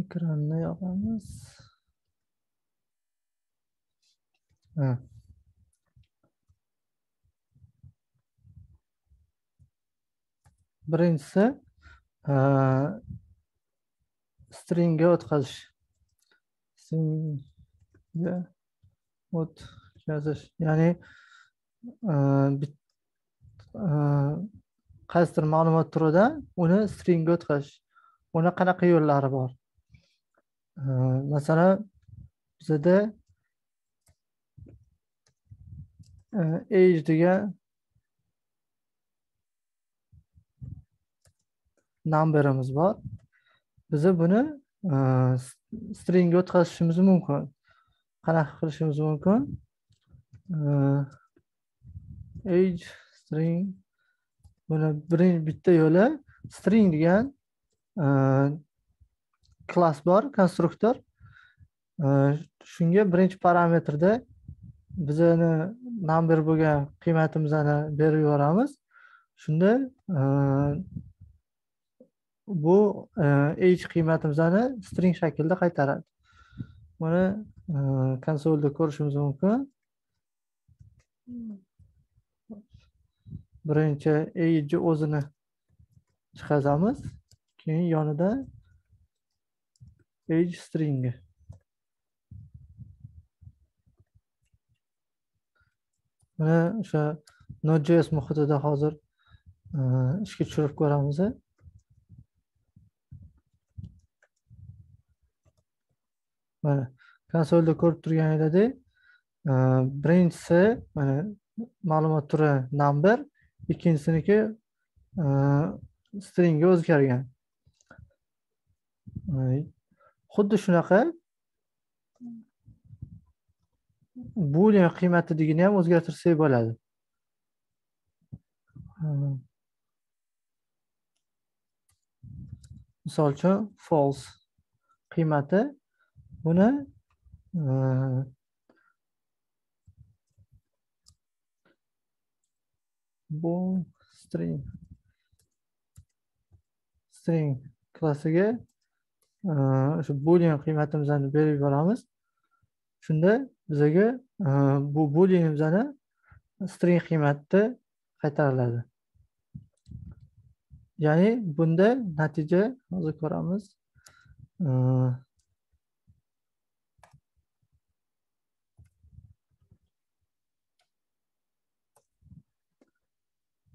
ekranni yopamiz Ha. birinchisi stringga o'tkazish. Stringga o'tkazish. Ya'ni qaysidir ma'lumot turidan uni stringga o'tkazish. Uni qanaqa yo'llari bor? Э, masalan bizada age э, degan numberimiz bor biza buni э, stringga o'tkazishimiz mumkin qanaqa qilishimiz mumkin. Age string buni birinchi bitta yo'li string degan klass bor konstruktor shunga birinchi parametrda bizani number bo'lgan qiymatimizni berib yuboramiz. Shunda e, bu age qiymatimizni string shaklda qaytaradi. Buni e, konsolda ko'rishimiz mumkin. Birinchi age o'zini chiqazamiz. Keyin yonida age string. Mana o'sha node.js muhitida hozir e, ishga tushirib ko'ramiz mana konsolda ko'rib turganinglardek birinchisi mana ma'lumot turi number ikkinchisiniki e, stringga o'zgargan e, xuddi shunaqa bulen qiymatligini ham o'zgartirsak bo'ladi. Misol uchun false qiymati buni bu string string klassiga o'sha boolean qiymatimizni berib yuboramiz shunda bizaga bu booleanimizni string qiymatida qaytariladi ya'ni bunda natija hozir ko'ramiz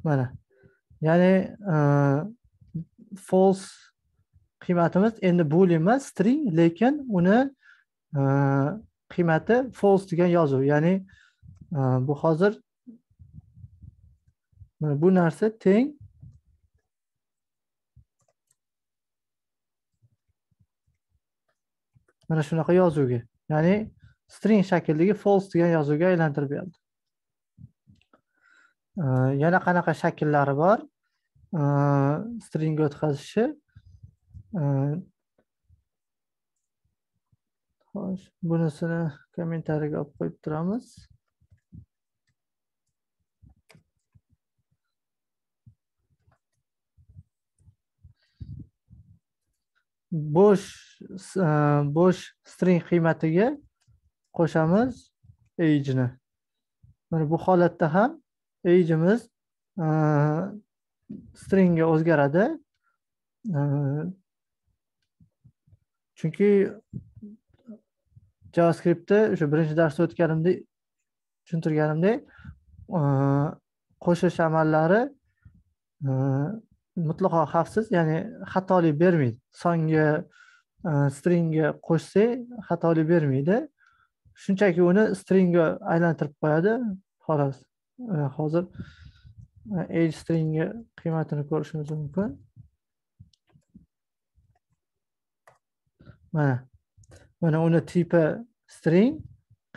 mana ya'ni false qiymatimiz endi boolean emas string lekin uni e, qiymati false degan yozuv. Ya'ni e, bu hozir bu narsa teng. Mana shunaqa yozuvga. Ya'ni string shakldagi false degan yozuvga aylantirib berdi. E, yana qanaqa shakllari bor? Stringga o'tkazishi. Xo'sh bunisini kommentariyga olib qo'yib turamiz. Bo'sh e, bo'sh string qiymatiga qo'shamiz age'ni. Mana bu holatda ham age'imiz e, stringga o'zgaradi. E, chunki javascriptda o'sha birinchi darsda o'tganimdek tushuntirganimdek e, qo'shish amallari e, mutlaqo xavfsiz ya'ni xatolik bermaydi. Songa e, stringga qo'shsak xatolik bermaydi. Shunchaki uni stringga aylantirib qo'yadi. Xolos hozir age stringga qiymatini ko'rishimiz mumkin. Mana mana uni tipi string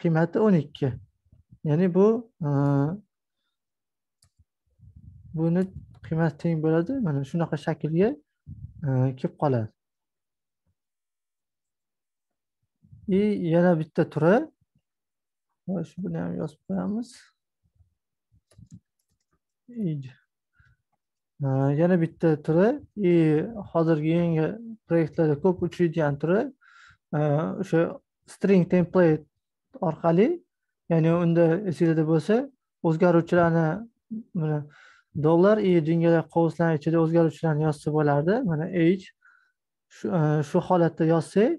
qiymati o'n ikki. Ya'ni bu e, buni qiymati teng bo'ladi. Mana shunaqa shaklga e, kelib qoladi. И yana bitta turi. Buni ham yozib qo'yamiz. E, yana bitta turi. И hozirgi yangi proyektlarda ko'p uchraydigan turi e, o'sha string template orqali ya'ni unda esinglarda bo'lsa o'zgaruvchilarni mana dollar и jingalak qovuslar ichida o'zgaruvchilarni yozsa bo'lardi. Mana age shu e, shu holatda yozsak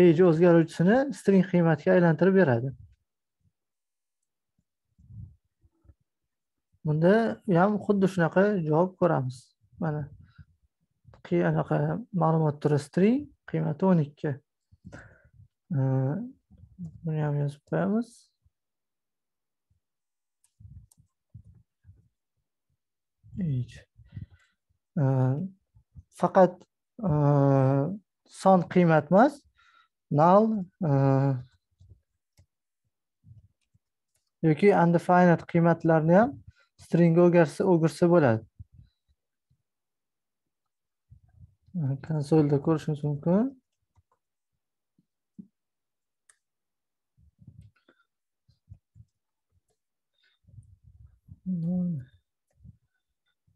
age o'zgaruvchisini string qiymatiga aylantirib beradi. Bunda ham xuddi shunaqa javob ko'ramiz. Mana. Anaqa ma'lumot turi string qiymati o'n ikki. Buni ham yozib qo'yamiz. Faqat son qiymat emas null yoki undefined qiymatlarni ham stringga o'girsa bo'ladi. Konsolda ko'rishimiz mumkin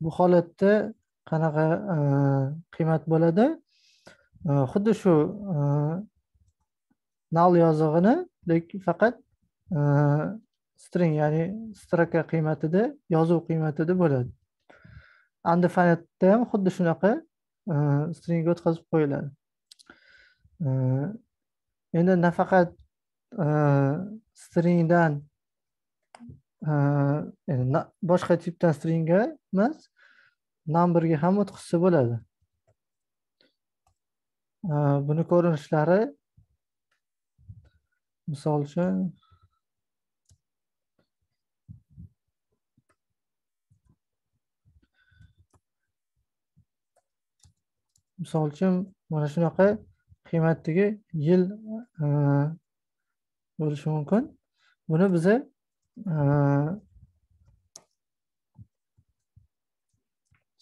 bu holatda qanaqa e, qiymat bo'ladi? E, xuddi shu e, nal yozig'ini lekin faqat string ya'ni stroka qiymatida yozuv qiymatida bo'ladi. Undefinedda ham xuddi shunaqa. Stringga o'tkazib qo'yiladi endi nafaqat stringdan boshqa tipdan stringga emas numberga ham o'tkazsa bo'ladi buni ko'rinishlari misol uchun misol uchun mana shunaqa qiymatdagi yil e, bo'lishi mumkin. Buni biza e,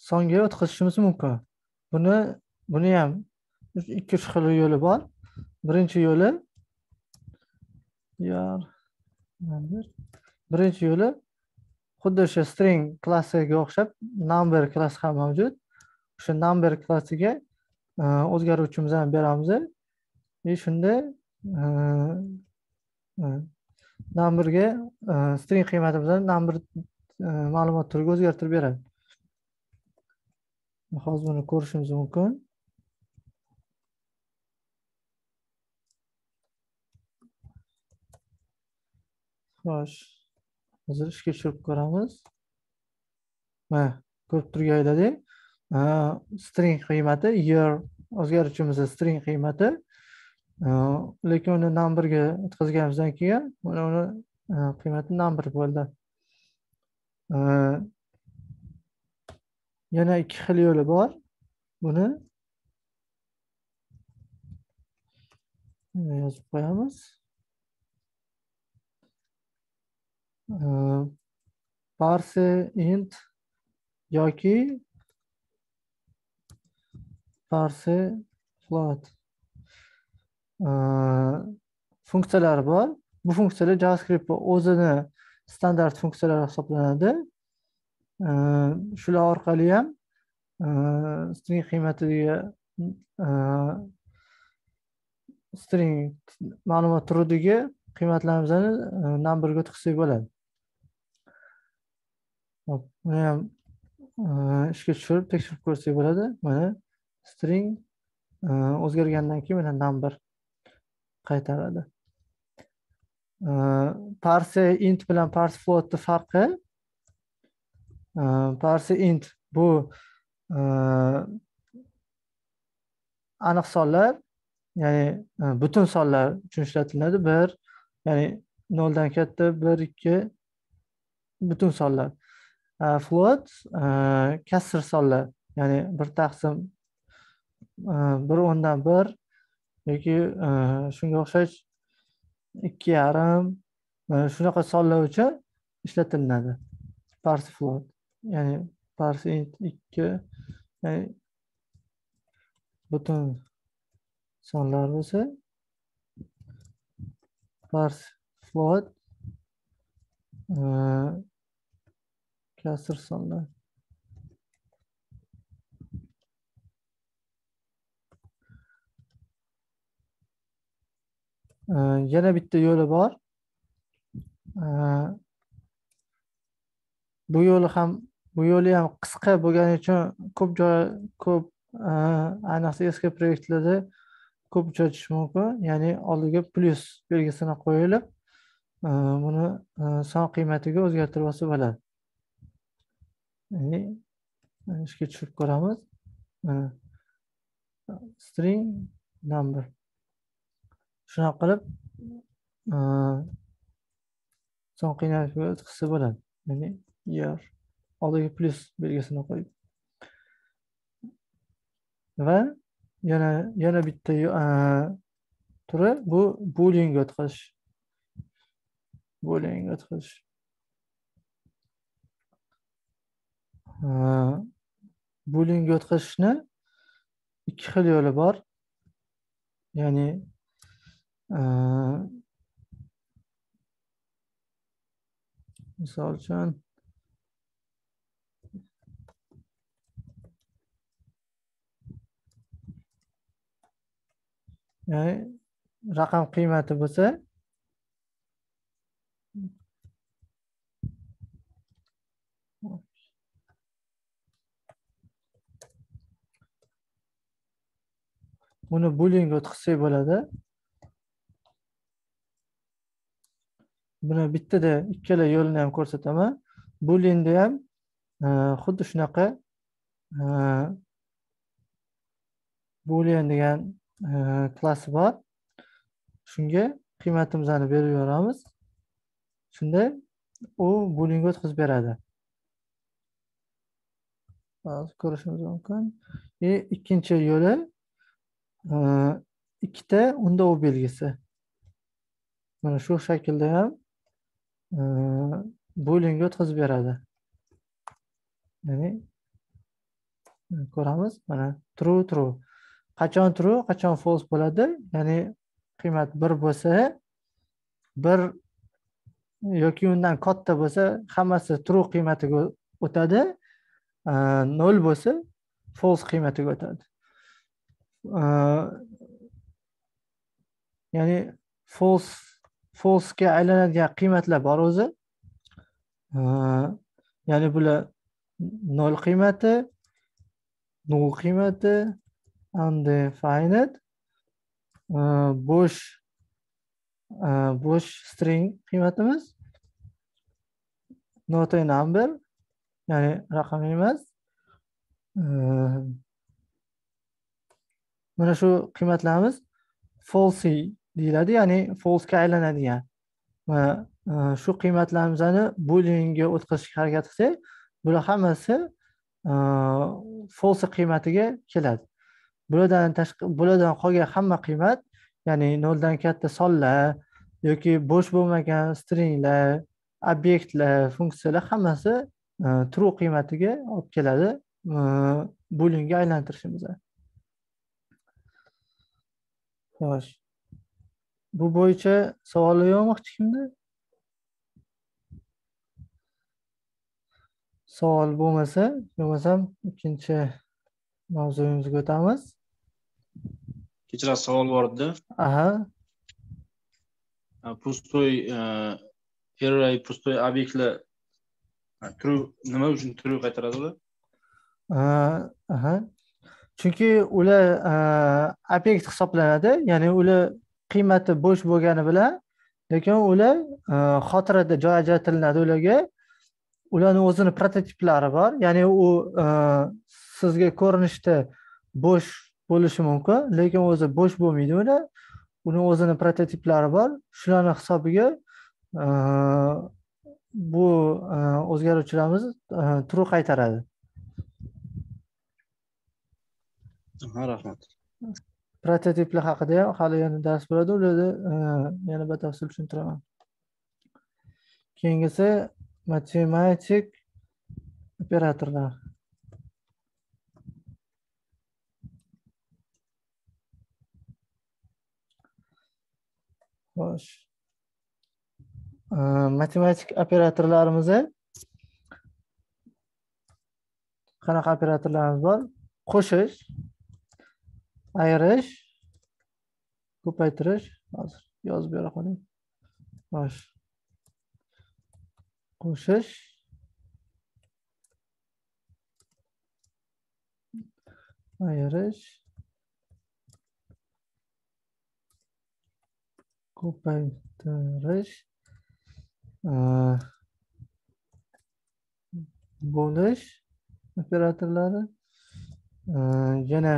songa o'tkazishimiz mumkin. Buni buni ham ikki uch xil yo'li bor. Birinchi yo'li birinchi yo'li xuddi o'sha string klassiga o'xshab number klassi ham mavjud. O'sha number klassiga o'zgaruvchimizni beramiz и shunda e, e, numberga e, string qiymatimizni number ma'lumot turiga o'zgartirib beradi. Hozir buni ko'rishimiz mumkin. Xo'sh hozir ishga tushirib ko'ramiz. Mana ko'rib turganlaringdek Э, string qiymati year o'zgaruvchimiz string qiymati. Э, lekin uni numberga o'tkazganimizdan keyin mana uni э, qiymati number bo'ldi. Yana ikki xil yo'li bor. Buni yozib qo'yamiz. Parse int yoki parse float funksiyalari bor. Bu funksiyalar javascript o'zini standart funksiyalari hisoblanadi. Shular orqali ham e, string qiymatiga e, string ma'lumot turiga qiymatlarimizni e, numberga o'tkazsak bo'ladi. Buni ham ishga tushirib tekshirib ko'rsak bo'ladi. Mana string e, o'zgargandan keyin mana number qaytaradi. E, parse int bilan parse floatni farqi e, parse int bu aniq sonlar ya'ni butun sonlar uchun ishlatiladi. Bir ya'ni noldan katta bir ikki butun sonlar. Float kasr sonlar ya'ni bir taqsim Э, bir o'ndan bir yoki e, shunga o'xshash ikki yarim e, shunaqa sonlar uchun ishlatiladi. Parse float ya'ni parse int ikki ya'ni butun sonlar bo'lsa parse float e, kasr sonlar. Yana bitta yo'li bor. Bu yo'li ham bu yo'li ham qisqa bo'lgani uchun ko'p joy ko'p e, ayniqsa eski proyektlarda ko'p uchratish mumkin. Ya'ni oldiga plyus belgisini qo'yilib e, buni e, son qiymatiga o'zgartirib olsa bo'ladi ya'ni ishga tushirib ko'ramiz. String number. Shunaqa qilib son qiymatiga o'tkazsa bo'ladi. Ya'ni year oldiga plyus belgisini qo'yib. Va yana yana bitta turi bu booleanga o'tkazish booleanga o'tkazish booleanga o'tkazishni ikki xil yo'li bor. Ya'ni misol uchun ya'ni raqam qiymati bo'lsa buni booleanga o'tkazsak bo'ladi. Buni bittada ikkala yo'lini ham ko'rsataman. Linda ham e, xuddi shunaqa e, boolean degan e, klassi bor. Shunga qiymatimizni berib yuboramiz shunda u booleanga o'tkazib beradi. Ko'rishimiz mumkin. И ikkinchi yo'li ikkita undov belgisi. Mana shu shaklda ham booleanga o'tkazib beradi ya'ni ko'ramiz mana true true qachon true qachon false bo'ladi ya'ni qiymat bir bo'lsa bir yoki undan katta bo'lsa hammasi true qiymatiga o'tadi nol bo'lsa false qiymatiga o'tadi ya'ni false falsega aylanadigan qiymatlar bor o'zi. Ya'ni bular nol qiymati null qiymati undefined bo'sh bo'sh string qiymatimiz not a number ya'ni raqam emas. Mana shu qiymatlarimiz falsy deyiladi ya'ni falsega aylanadigan. Va e, shu qiymatlarimizni booleanga o'tkazishga harakat qilsak bular hammasi e, false qiymatiga keladi. Bulardan tashqari bulardan qolgan hamma qiymat ya'ni noldan katta sonlar yoki bo'sh bo'lmagan stringlar obyektlar funksiyalar hammasi e, true qiymatiga olib keladi booleanga aylantirishimiz xo'sh. Bu bo'yicha savoli yo'qmi kimda? Savol bo'lmasa bo'lmasam ikkinchi mavzuyimizga o'tamiz. Kechirasiz savol bor edida aha. Пустой array пустой obyektlar true nima uchun true qaytaradi ular aha. Chunki ular obyekt hisoblanadi ya'ni ular qiymati bo'sh bo'lgani bilan lekin ular e, xotirada joy ajratilinadi ularga ularni o'zini prototiplari bor. Ya'ni u e, sizga ko'rinishda bo'sh bo'lishi mumkin lekin o'zi bo'sh bo'lmaydi ular. Uni o'zini prototiplari bor. Shularni hisobiga e, bu o'zgaruvchilarimiz true qaytaradi. Rahmat. Prototiplar haqida ham hali yana dars bo'ladi ularda yana batafsil tushuntiraman. Keyingisi matematik operatorlar. Xo'sh. Matematik operatorlarimiz qanaqa operatorlarimiz bor? Qo'shish. Ayirish. Ko'paytirish. Hozir yozib bera qoling xo'sh. Qo'shish. Ayirish. Ko'paytirish. Bo'lish operatorlari. Yana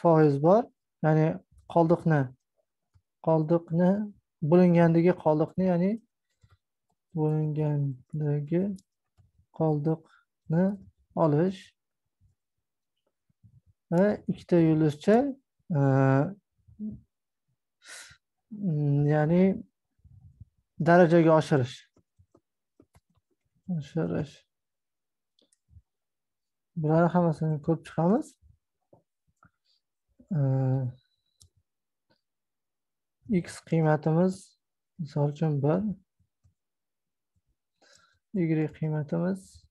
foiz bor. Ya'ni qoldiqni qoldiqni bo'lingandagi qoldiqni ya'ni bo'lingandagi qoldiqni olish. Va ikkita yulduzcha e, ya'ni darajaga oshirish. Oshirish. Bularni hammasini ko'rib chiqamiz. X qiymatimiz misol uchun bir. Y qiymatimiz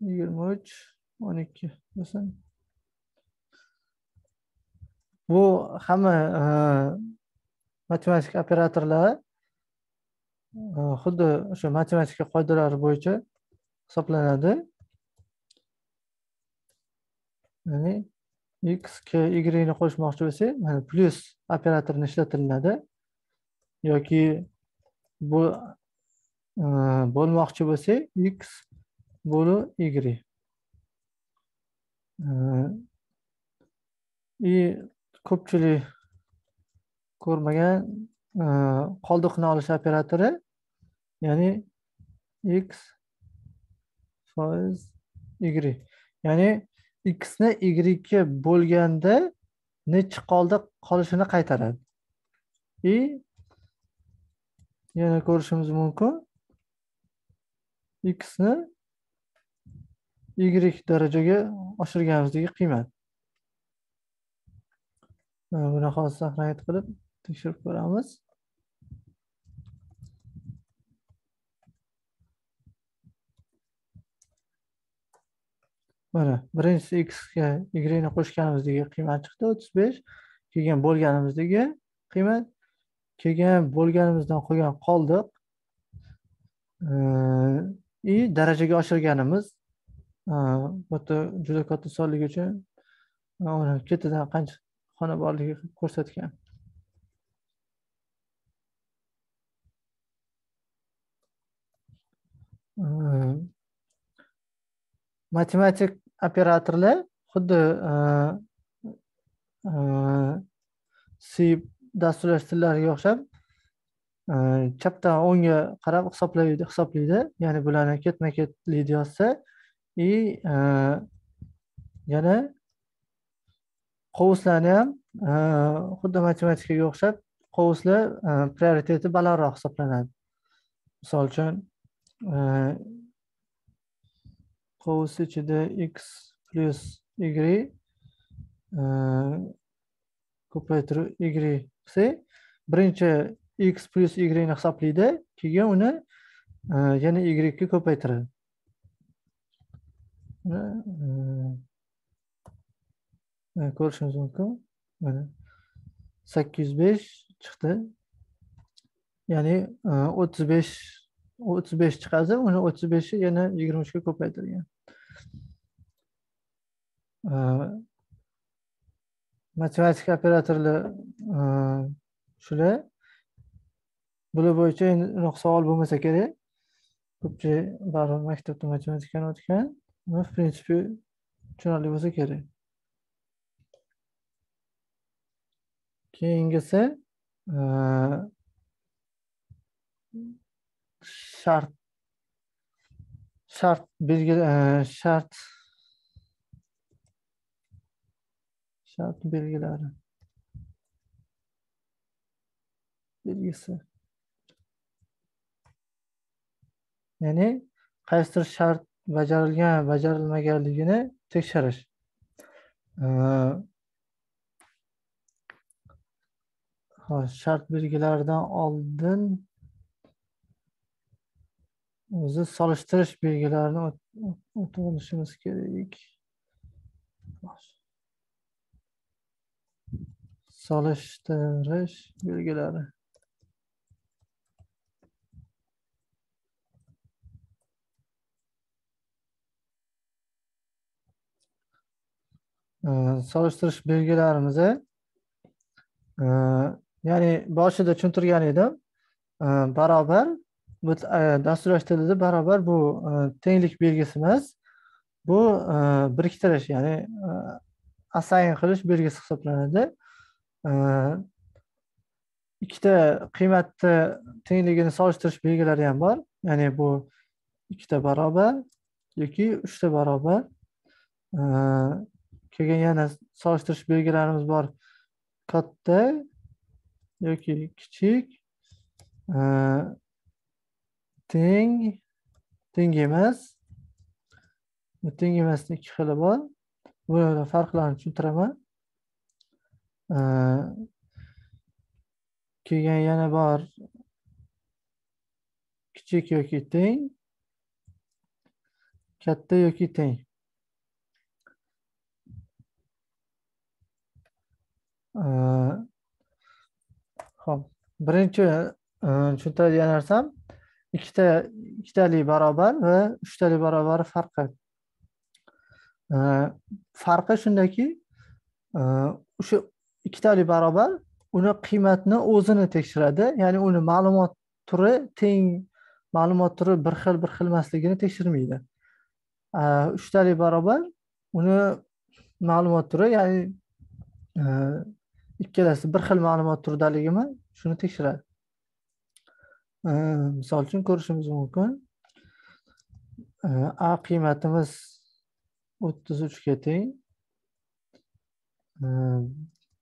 yigirma uch o'n ikki. Bo'lsin bu hamma e, matematik operatorlar e, xuddi o'sha matematika qoidalari bo'yicha hisoblanadi. Ya'ni x ga y ni qo'shmoqchi bo'lsak mana plyus operatorini ishlatiladi. Yoki bu e, bo'lmoqchi bo'lsak x bo'lu y. E, И ko'pchilik ko'rmagan e, qoldiqni olish operatori ya'ni x foiz y. Ya'ni x ni y ga bo'lganda nechi qoldi? Qolishini qaytaradi. И yana ko'rishimiz mumkin. X ni y darajaga oshirganimizdagi qiymat. Buni hozir saqlanib qilib tekshirib ko'ramiz. Mana birinchisi x ga y ni qo'shganimizdagi qiymat chiqdi o'ttiz besh keyin bo'lganimizdagi qiymat keyin bo'lganimizdan qolgan qoldiq. И darajaga oshirganimiz e, bu yerda juda katta sonlik uchun e, ketidan qancha xona borligi ko'rsatgan. Matematik operatorlar xuddi e, e, c dasturlash tillariga o'xshab e, chapdan o'ngga qarab hisoblaydi hisoblaydi. Ya'ni bularni ketma ketlikda yozsa и yana qovuslarni ham xuddi matematikaga o'xshab qovuslar prioriteti balandroq hisoblanadi. Misol uchun qovusi ichida x plyus y e, ko'paytirib y qilsak birinchi x plyus y ni hisoblaydi keyin uni e, yana y ga ko'paytiradi. E, ko'rishimiz mumkin. Mana sakkiz yuz besh chiqdi. Ya'ni o'ttiz besh o'ttiz besh chiqadi uni o'ttiz beshi yana yigirma uchga ko'paytirgan. Matematika operatorlar shular bular bo'yicha endi unaqa savol bo'lmasa kerak ko'pchilik baribir maktabda matematikani o'tgan в принципе tushunarli bo'lsa kerak keyingisi shart shart belgi shart shart belgilari belgisi ya'ni qaysidir shart bajarilgan bajarilmaganligini tekshirish. Shart belgilaridan oldin. O'zi solishtirish belgilarini o'tib olishimiz kerak. Solishtirish belgilari. Solishtirish belgilarimizni ya'ni boshida tushuntirgan edim. Barobar bu e, dasturlash tilida barobar bu e, tenglik belgisi emas bu e, biriktirish ya'ni assign qilish belgisi hisoblanadi. Ikkita qiymatni tengligini solishtirish belgilari ham bor. Ya'ni bu ikkita barobar yoki uchta barobar. Keyin yana solishtirish belgilarimiz bor katta yoki kichik. Teng teng emas. Teng emasni ikki xili bor. Bu farqlarini tushuntiraman. Keyin yana bor. Kichik yoki teng. Katta yoki teng. Ho'p birinchi e, tushuntiradigan narsam ikkita ikkitalik barobar va uchtalik barobari farqi. Farqi shundaki e, o'sha ikkitalik barobar uni qiymatni o'zini tekshiradi. Ya'ni uni ma'lumot turi teng ma'lumot turi bir xil bir xil emasligini tekshirmaydi. Uchtalik barobar uni ma'lumot turi ya'ni ikkalasi bir xil ma'lumot turidaligimi shuni tekshiradi. Misol uchun ko'rishimiz mumkin. A qiymatimiz o'ttiz uchga teng.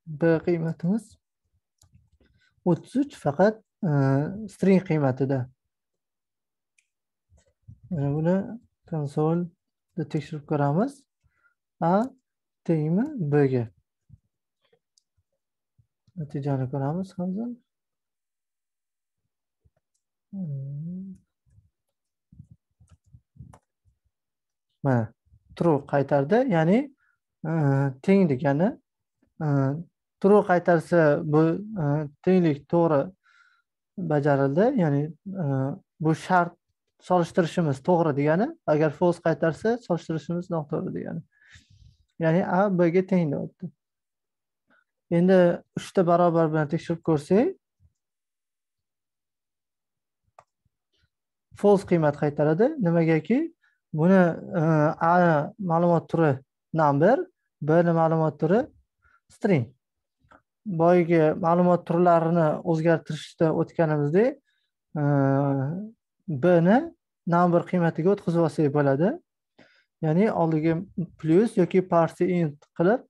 B qiymatimiz o'ttiz uch faqat e, string qiymatida. Mana buni konsolda tekshirib ko'ramiz. A tengmi bga. Natijani ko'ramiz hozir mana true qaytardi ya'ni e, teng degani e, true qaytarsa bu e, tenglik to'g'ri bajarildi. Ya'ni e, bu shart solishtirishimiz to'g'ri degani agar false qaytarsa solishtirishimiz noto'g'ri degani. Ya'ni a bga teng deyapti. Endi uchta barobar bilan tekshirib ko'rsak false qiymat qaytaradi. Nimagaki? Buni e, a ma'lumot turi number b ni ma'lumot turi string. Boyagi ma'lumot turlarini o'zgartirishda o'tganimizdek b ni number qiymatiga o'tkazib olsak bo'ladi. Ya'ni oldiga plyus yoki parse int qilib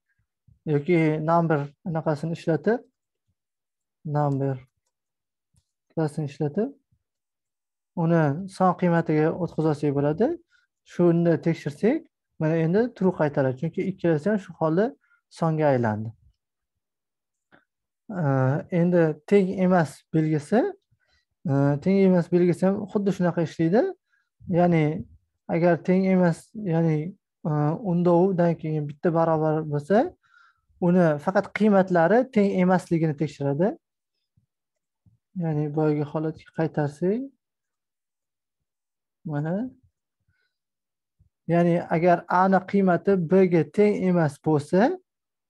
yoki number anaqasini ishlatib number klassini ishlatib uni son qiymatiga o'tkazib olsak bo'ladi. Shuni tekshirsak mana endi true qaytaradi. Chunki ikkalasi ham shu holda songa aylandi. Endi teng emas belgisi e, teng emas belgisi ham xuddi shunaqa ishlaydi. Ya'ni agar teng emas ya'ni e, o'ndovidan keyin bitta barobar bo'lsa uni faqat qiymatlari teng emasligini tekshiradi. Ya'ni boyagi holatga qaytarsak mana. Ya'ni agar ani qiymati b ga teng emas bo'lsa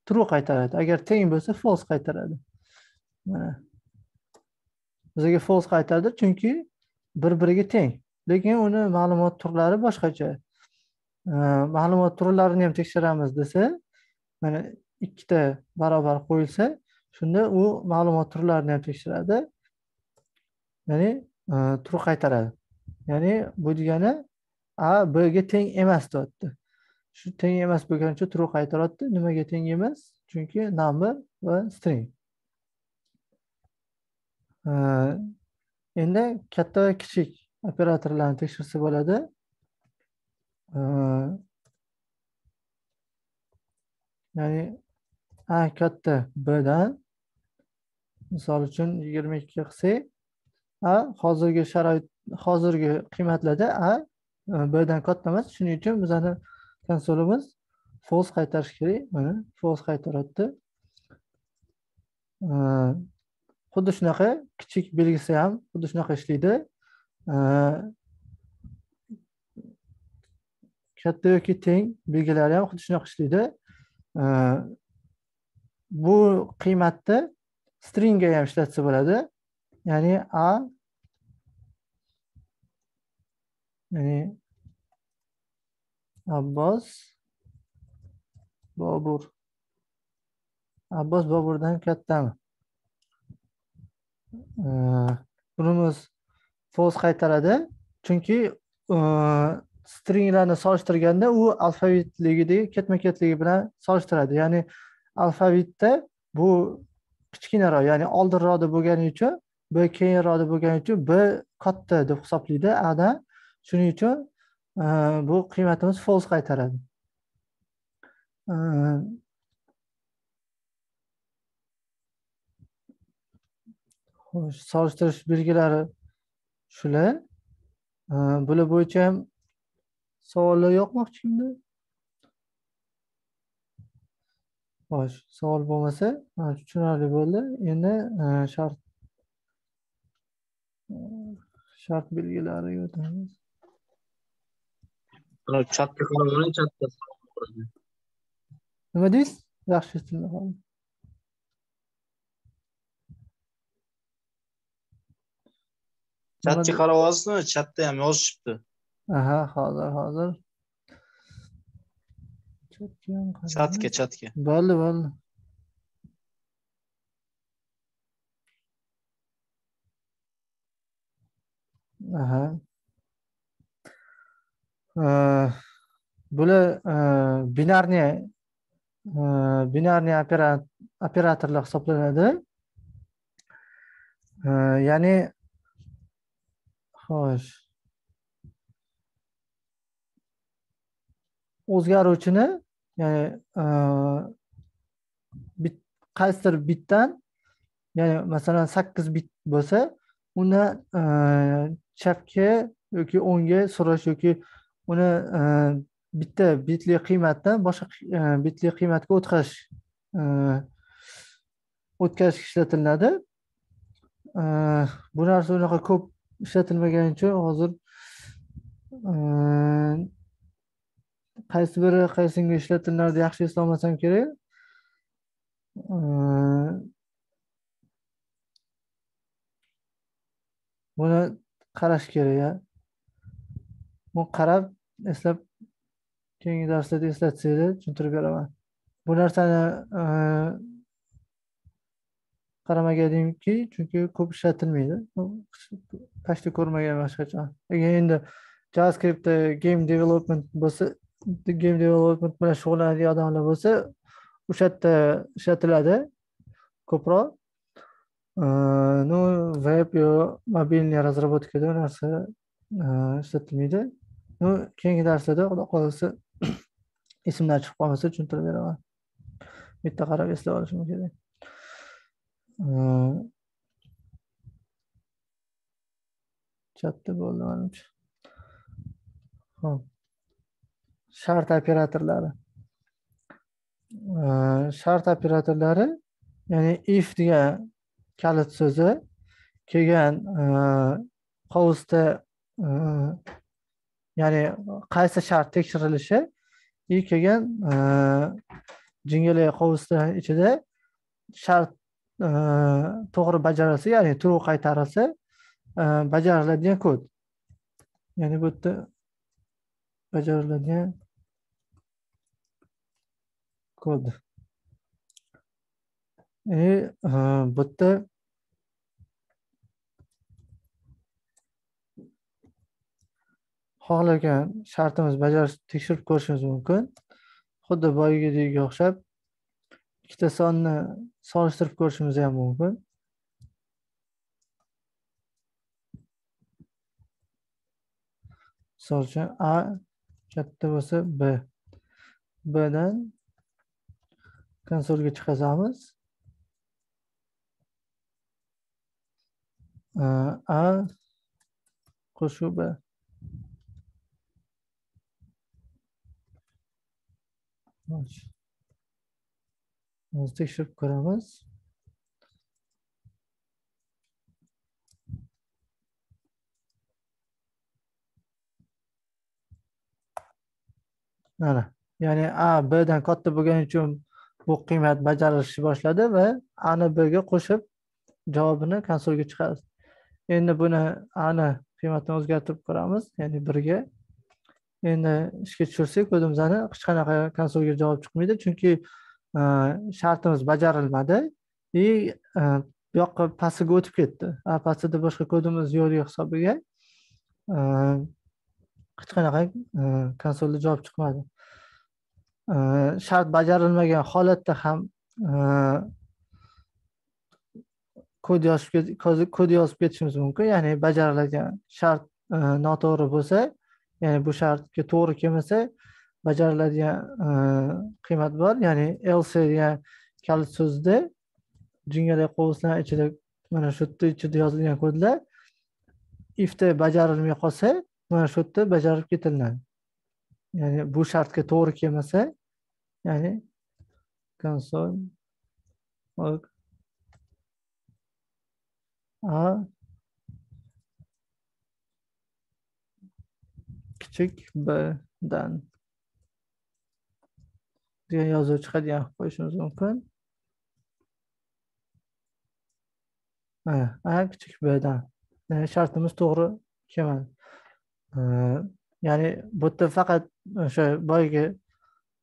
true qaytaradi. Agar teng bo'lsa false qaytaradi. Mana. Bizga false qaytardi chunki bir biriga teng. Lekin uni ma'lumot turlari boshqacha. Ma'lumot turlarini ham tekshiramiz desa mana ikkita barobar qo'yilsa shunda u ma'lumot turlarini ham tekshiradi. Ya'ni true qaytaradi. Ya'ni bu degani a bga teng emas deyapti shu teng emas bo'lgani uchun true qaytaryapti. Nimaga teng emas? Chunki number va string. Endi katta va kichik operatorlarni tekshirsa bo'ladi. Ya'ni a katta bdan misol uchun yigirma ikki qilsak a hozirgi sharoit hozirgi qiymatlarda a e, bdan katta emas. Shuning uchun bizani konsolimiz false qaytarish kerak. Mana false qaytaryapti. Xuddi shunaqa kichik belgisi ham xuddi shunaqa ishlaydi. Katta yoki teng belgilari ham xuddi shunaqa ishlaydi. Bu qiymatni stringga ham ishlatsa bo'ladi. Ya'ni a ya'ni abbos bobur. Abbos boburdan kattami? Э, bunimiz false qaytaradi. Chunki э, stringlarni solishtirganda u alfavitligidagi ketma ketligi bilan solishtiradi. Ya'ni alfavitda bu kichkinaroq ya'ni oldinroqda bo'lgani uchun b keyinroqda bo'lgani uchun b katta deb hisoblaydi. Adan shuning uchun e, bu qiymatimiz false qaytaradi. E, solishtirish belgilari shular bular bo'yicha ham savollar yo'qmi kimda? Xo'sh savol bo'lmasa tushunarli bo'ldi. Endi shart shart belgilariga o'tamiz. Chatga qarab chatda nima deysiz? Yaxshi eshitilmadi chatga qarab olasizmi chatda ham yozishibdi. Aha hozir hozir. Chatga chatga. Bo'ldi bo'ldi aha. Bular binarniy binarniy operatorlar hisoblanadi. Ya'ni xo'sh. O'zgaruvchini ya'ni e, qaysidir bitdan ya'ni masalan sakkiz bit bo'lsa uni e, chapga yoki o'ngga surish yoki uni e, bitta bitli qiymatdan boshqa bitli qiymatga o'tkazish o'tkazish ishlatiladi. Bu narsa unaqa ko'p ishlatilmagani uchun hozir e, qaysi biri qaysinga ishlatilardi yaxshi eslolmasam kerak. E, buni qarash kerak bu qarab eslab keyingi darslarda eslatsanglar tushuntirib beraman. Bu narsani e, qaramaganimki chunki ko'p ishlatilmaydi. Почти ko'rmagan hech qachon agar endi javascriptda game development bo'lsa game development bilan shug'ullanadigan odamlar bo'lsa o'sha yerda ishlatiladi ko'proq. Ну web yo mobilniy разработкада u narsa ishlatilmaydi. Ну keyingi darslarda xudo xohlasa esimdan chiqib qolmasa tushuntirib beraman. Bitta qarab eslab olishim kerak. Chatda bo'ldi manimcha. Ho'p shart operatorlari. Shart operatorlari ya'ni if degan kalit so'zi kelgan e, qovusda e, ya'ni qaysi shart tekshirilishi и kelgan e, jingalak qovusdan ichida shart Э, to'g'ri bajarilsa ya'ni true qaytarilsa e, bajariladigan kod. Ya'ni bu yerda bajariladigan kod. И bu yerda xohlagan shartimiz bajarish tekshirib ko'rishimiz mumkin. Xuddi boyagiga o'xshab ikkita sonni solishtirib ko'rishimiz ham mumkin. Misol uchun a katta bo'lsa b. Bdan konsolga chiqazamiz a qo'shuv b. o'zi tekshirib ko'ramiz mana. Ya'ni a bdan katta bo'lgani uchun bu qiymat bajarilishni boshladi va ani birga qo'shib javobini konsolga chiqardi endi buni ani qiymatini o'zgartirib ko'ramiz. Ya'ni birga. Endi ishga tushirsak o'zimizani hech qanaqa konsolga javob chiqmaydi. Chunki E, shartimiz bajarilmadi. И e, bu yoqqa pastiga o'tib ketdi. A pastida boshqa kodimiz yo'qligi hisobiga hech qanaqa e, konsolda javob chiqmadi. Shart bajarilmagan holatda ham kod yozib kod yozib ketishimiz mumkin. Ya'ni bajariladigan shart noto'g'ri bo'lsa ya'ni bu shartga to'g'ri kelmasa bajariladigan e, qiymat bor. Ya'ni else degan kalit so'zda jingalak qovuslar ichida mana shu yerda ichida yozilgan kodlar ifda bajarilmay qolsa mana shu yerda bajarib ketiladi. Ya'ni bu shartga to'g'ri kelmasa ya'ni konsol a kichik dan. Degan yozuv chiqadigan qilib qo'yishimiz mumkin. Mana a kichik bdan ya'ni shartimiz to'g'ri kelmadi. Ya'ni bu yerda faqat o'sha boyagi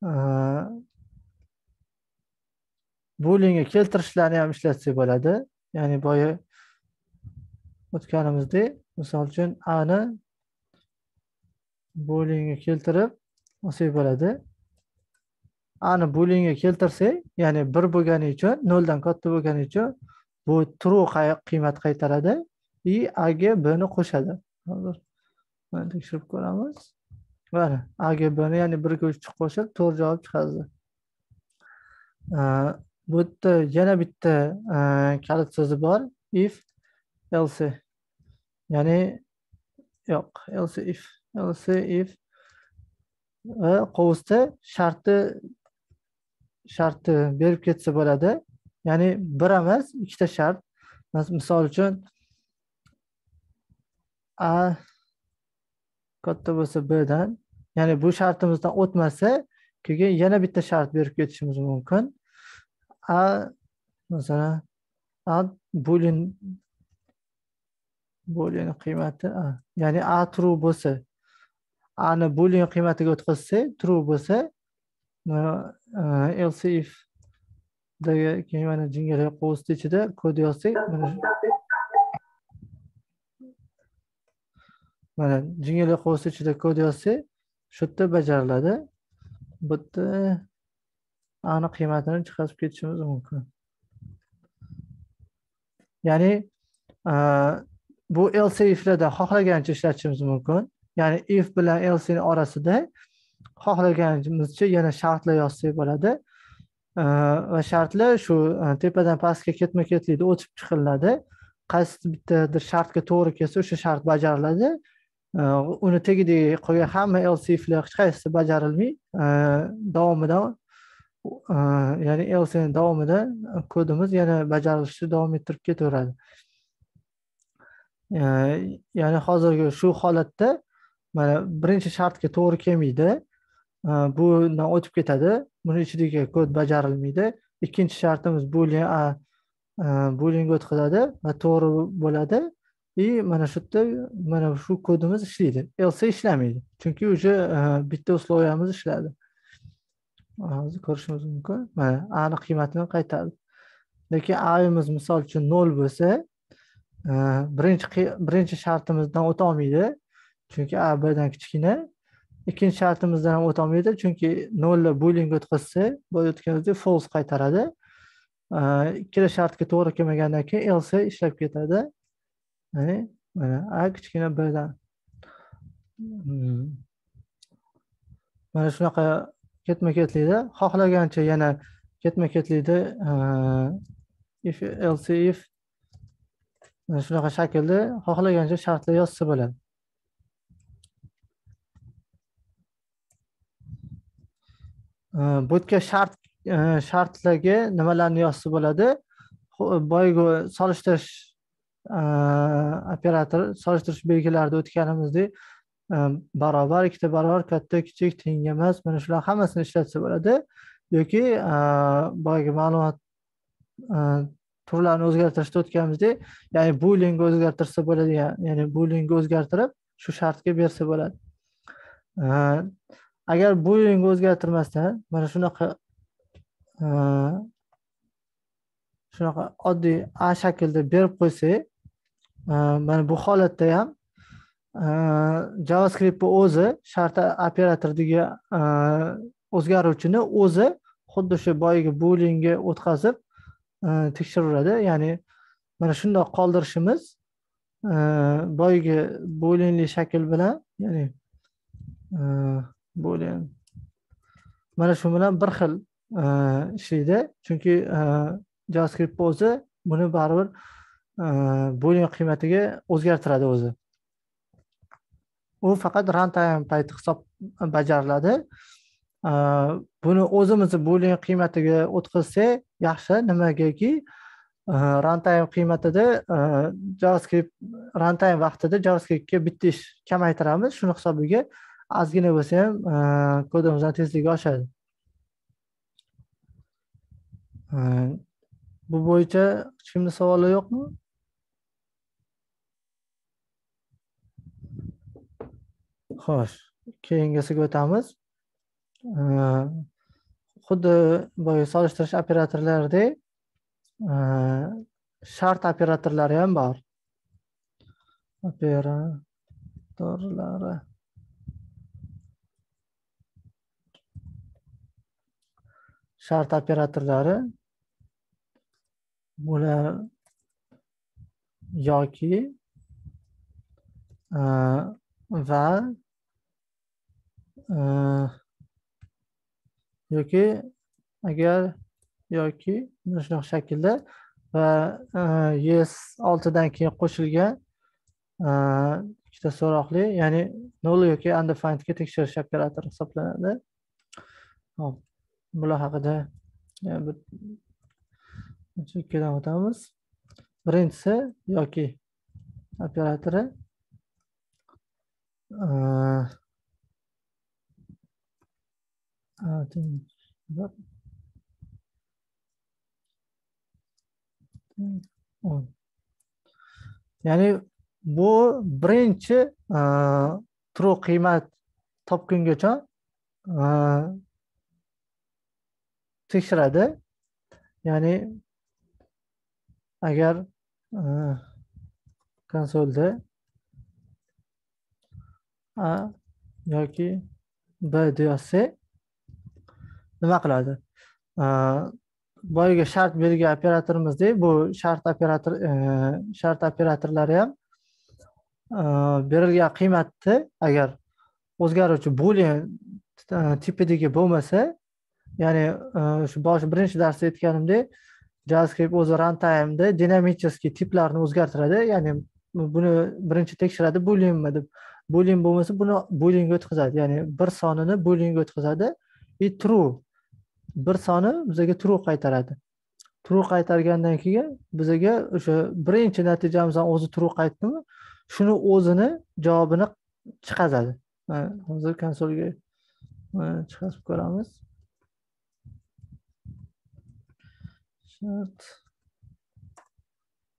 e, bulinga keltirishlarni ham ishlatsak bo'ladi. Ya'ni boya o'tganimizdek misol uchun ani bulinga keltirib olsak bo'ladi. Ani bo'lingga keltirsak ya'ni bir bo'lgani uchun noldan katta bo'lgani uchun bu true qiymat qaytaradi. И aga bni qo'shadi. Hozir mana tekshirib ko'ramiz. Mana aga bni ya'ni birga uch qo'shib to'g'ri javob chiqadi bu yerda yana bitta kalit so'zi bor. If else. Ya'ni yo'q else if else if. Va qovusda sharti shartni berib ketsa bo'ladi. Ya'ni bir emas ikkita shart. Misol uchun a katta bo'lsa bdan ya'ni bu shartimizdan o'tmasa keyin yana bitta shart berib ketishimiz mumkin. A masalan a bulin bulin qiymati a. Ya'ni a true bo'lsa ani bulin qiymatiga o'tkazsak true bo'lsa else if keyin mana jingalak qovusni ichida kod yozsak mana mana jingalak qovusni ichida kod yozsak shu yerda bajariladi bu yerda aniq qiymatini chiqarib ketishimiz mumkin. Ya'ni e, bu else iflarda xohlagancha ishlatishimiz mumkin. Ya'ni if bilan else orasida xohlaganimizcha yana shartlar yozsak bo'ladi. Va shartlar shu e, tepadan pastga ketma ketlikda o'tib chiqiladi. Qaysi bittadir shartga to'g'ri kelsa o'sha shart bajariladi. Uni tagidagi qolgan hamma else iflar hech qaysisi bajarilmay davomida ya'ni elseni davomida kodimiz yana bajarilishni davom ettirib ketaveradi. Ya'ni hozirgi shu holatda mana birinchi shartga to'g'ri kelmaydi. Bundan o'tib ketadi. Buni ichidagi kod bajarilmaydi. Ikkinchi shartimiz boolean a e, booleanga o'tkazadi va to'g'ri bo'ladi. И mana shu yerda mana shu kodimiz ishlaydi. Else ishlamaydi chunki уже e, bitta условиямiz ishladi. Hozir ko'rishimiz mumkin. Mana ani qiymatini qaytardi. Lekin ayimiz misol uchun nol bo'lsa e, birinchi birinchi shartimizdan o'ta olmaydi. Chunki a bdan kichkina ikkinchi shartimizdan ham o'tolmaydi chunki nolla booleanga o'tkazsa boya false qaytaradi. Ikkala shartga to'g'ri kelmagandan keyin else ishlab ketadi. Mana a kichkina birdan. Hmm. Mana shunaqa ketma ketlikda xohlagancha yana ketma ketlikda if else if mana shunaqa shaklda xohlagancha shartlar yozsa bo'ladi. Budka shart shartlarga nimalarni yozsa bo'ladi boyagi solishtirish operator solishtirish belgilarida o'tganimizdek barobar ikkita barobar katta kichik teng emas mana shular hammasini ishlatsa bo'ladi yoki boyagi ma'lumot turlarini o'zgartirishda o'tganimizdek ya'ni bulingni o'zgartirsa bo'ladigan ya'ni bulingni o'zgartirib shu shartga bersa bo'ladi agar bulingni o'zgartirmasdan mana shunaqa e, shunaqa oddiy a shaklda berib qo'ysak e, mana bu holatda ham e, javascriptni o'zi shart operatordagi o'zgaruvchini o'zi xuddi shu boyagi bulingga o'tkazib tekshiraveradi ya'ni mana shundoq qoldirishimiz boyagi bulingli shakl bilan ya'ni bo'ling mana shu bilan bir xil e, ishlaydi. Chunki e, javascript o'zi buni baribir e, boolean qiymatiga o'zgartiradi o'zi. U faqat runtime payti hisob bajariladi. Buni o'zimizni bo'ling qiymatiga o'tkazsak yaxshi. Nimagaki runtime qiymatida javascript runtime vaqtida javascriptga bitta ish kamaytiramiz. Shuni hisobiga ozgina bo'lsa ham e, kodimizni tezligi oshadi. E, bu bo'yicha hech kimni savoli yo'qmi? Xo'sh keyingisiga o'tamiz. E, xuddi boya solishtirish operatorlaridek shart operatorlari ham bor. Operatorlari shart operatorlari bular yoki e, va e, yoki agar yoki mana shunaqa shaklda va yes oltidan keyin qo'shilgan e, ikkita so'roqli ya'ni nol yoki undefinedga tekshirish operatori hisoblanadi. Hop. Bular haqida e, ikkidan o'tamiz? Birinchisi yoki operatori e, ya'ni bu birinchi e, true qiymat topgungacha tekshiradi. Ya'ni agar e, konsolda a yoki b deyozsak nima qiladi? E, boyagi shart belgi operatorimizdek bu shart operator e, shart operatorlari ham berilgan qiymatni agar o'zgaruvchi boolean tipidagi bo'lmasa ya'ni e, shu bosh birinchi darsda aytganimdek javascript o'zi runtimeda dinamicheskiy tiplarni o'zgartiradi. Ya'ni buni birinchi tekshiradi booleanmi deb. Boolean bo'lmasa buni bulinga o'tkazadi. Ya'ni bir sonini bulinga o'tkazadi. И true. Bir soni bizaga true qaytaradi. True qaytargandan keyin bizaga o'sha birinchi natijamizdan o'zi true qaytdimi shuni o'zini javobini chiqazadi. Hozir konsolga chiqazib ko'ramiz. Shart.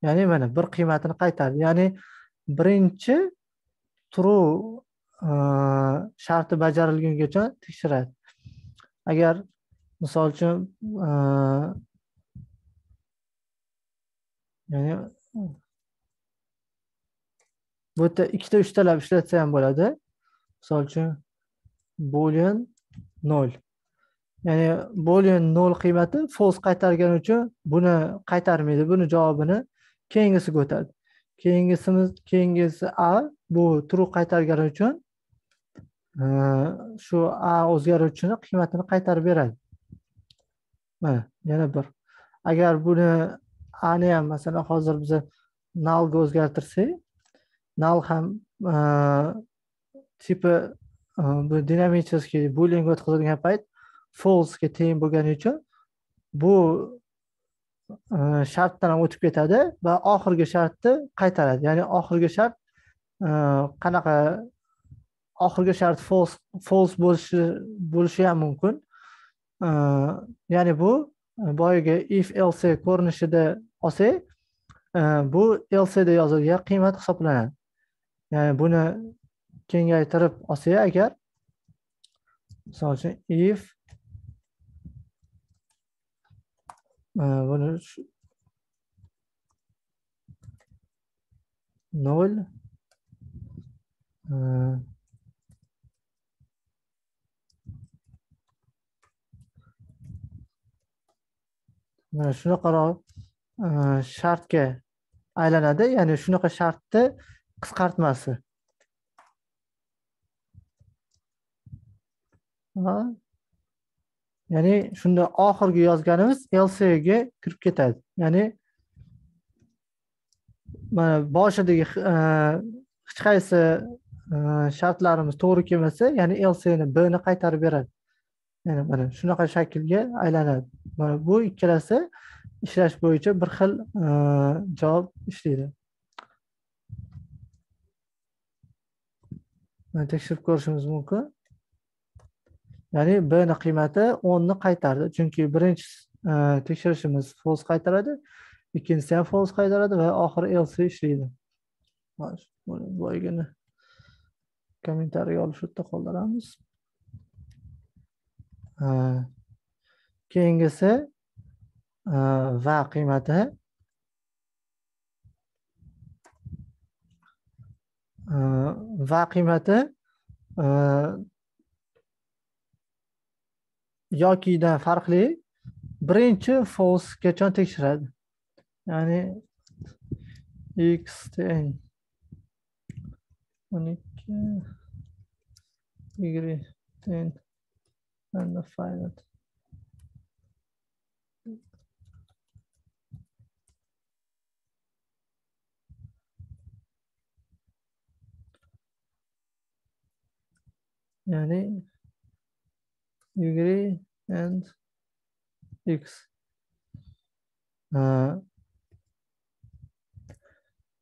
Ya'ni mana bir qiymatini qaytardi. Ya'ni birinchi true sharti bajarilgungacha tekshiradi. Agar misol uchun e, ya'ni bu yerda ikkita uchtalab ishlatsa ham bo'ladi. Misol uchun boolean nol ya'ni boolean nol qiymati false qaytargani uchun buni qaytarmaydi. Buni javobini keyingisiga o'tadi keyingisimiz keyingisi a bu true qaytargani uchun e, shu a o'zgaruvchini qiymatini qaytarib beradi. Mana yana bir. Agar buni ani ham masalan hozir biza nalga o'zgartirsak nal ham e, tipi e, bu dinamический булинг o'tkazilgan payt falsega teng bo'lgani uchun bu e, shartdan ham o'tib ketadi va oxirgi shartni qaytaradi. Ya'ni oxirgi shart e, qanaqa oxirgi shart false false bo'lishi bo'lishi ham mumkin. E, ya'ni bu boyagi if else ko'rinishida olsak bu lcda yozilgan qiymat hisoblanadi. Ya'ni buni kengaytirib olsak agar misol uchun if buni nol mana shunaqaroq shartga aylanadi. Ya'ni shunaqa shartni qisqartmasi. Ya'ni shunda oxirgi yozganimiz lcga kirib ketadi. Ya'ni mana boshidagi e, hech qaysi e, shartlarimiz to'g'ri kelmasa ya'ni lcni bni qaytarib beradi. Ya'ni mana shunaqa shaklga aylanadi. Mana bu ikkalasi ishlash bo'yicha bir xil e, javob ishlaydi. Tekshirib ko'rishimiz mumkin. Ya'ni b ni qiymati o'nni qaytardi. Chunki birinchi e, tekshirishimiz false qaytaradi ikkinchisi ham false qaytaradi va oxiri else ishlaydi. Boyagini kommentariy olib shu yerda qoldiramiz. E, keyingisi e, va qiymati. Va qiymati yokidan farqli birinchi false qachon tekshiradi? Ya'ni x teng o'n ikki y teng ya'ni degree and x.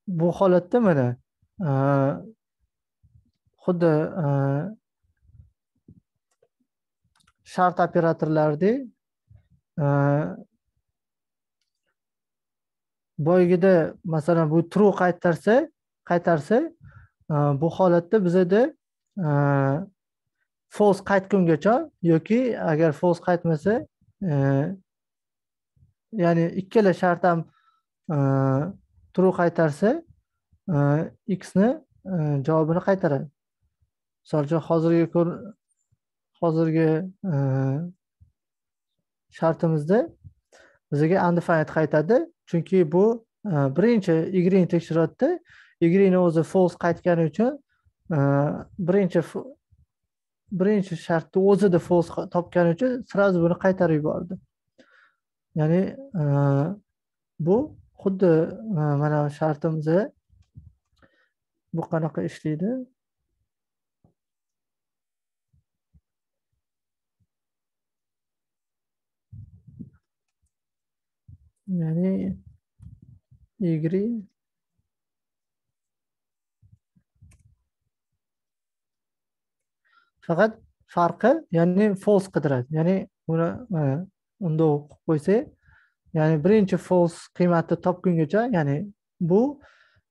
Bu holatda mana xuddi shart operatorlaridek boyagida masalan bu true qaytarsa qaytarsa bu holatda bizada false qaytgungacha yoki agar false qaytmasa e, ya'ni ikkala shart ham e, true qaytarsa e, x ni javobini qaytaradi. Misol uchun hozirgi hozirgi shartimizda bizga undefined qaytadi chunki bu birinchi y tekshiryapti y o'zi false qaytgani uchun birinchi birinchi shartni o'zida false topgani uchun сразу buni qaytarib yubordi. Ya'ni e, bu xuddi e, mana shartimizda bu qanaqa ishlaydi? Ya'ni y faqat farqi ya'ni false qidiradi ya'ni buni e, unda qo'yib qo'ysak ya'ni birinchi false qiymatni topgungacha ya'ni bu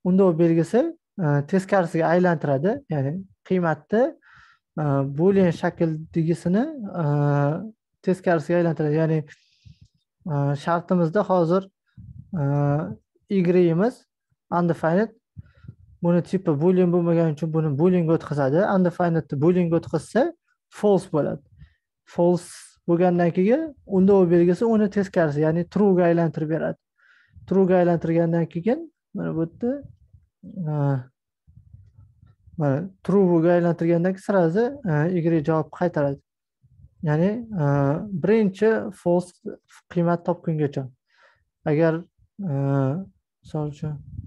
undov belgisi e, teskarisiga aylantiradi. Ya'ni qiymatni e, boolean shakldagisini teskarisiga aylantiradi. Ya'ni shartimizda hozir yimiz undefined buni tipa boolean bo'lmagani uchun buni booleanga o'tkazadi. Undefinedni booleanga o'tkazsa false bo'ladi. False bo'lgandan keyin unda u belgisi uni teskarisi ya'ni truega aylantirib beradi. Truega aylantirgandan keyin mana bu yerda e, mana truega aylantirgandan keyin сразу y e, javob qaytaradi. Ya'ni e, birinchi false qiymat topgungacha. Agar misol uchun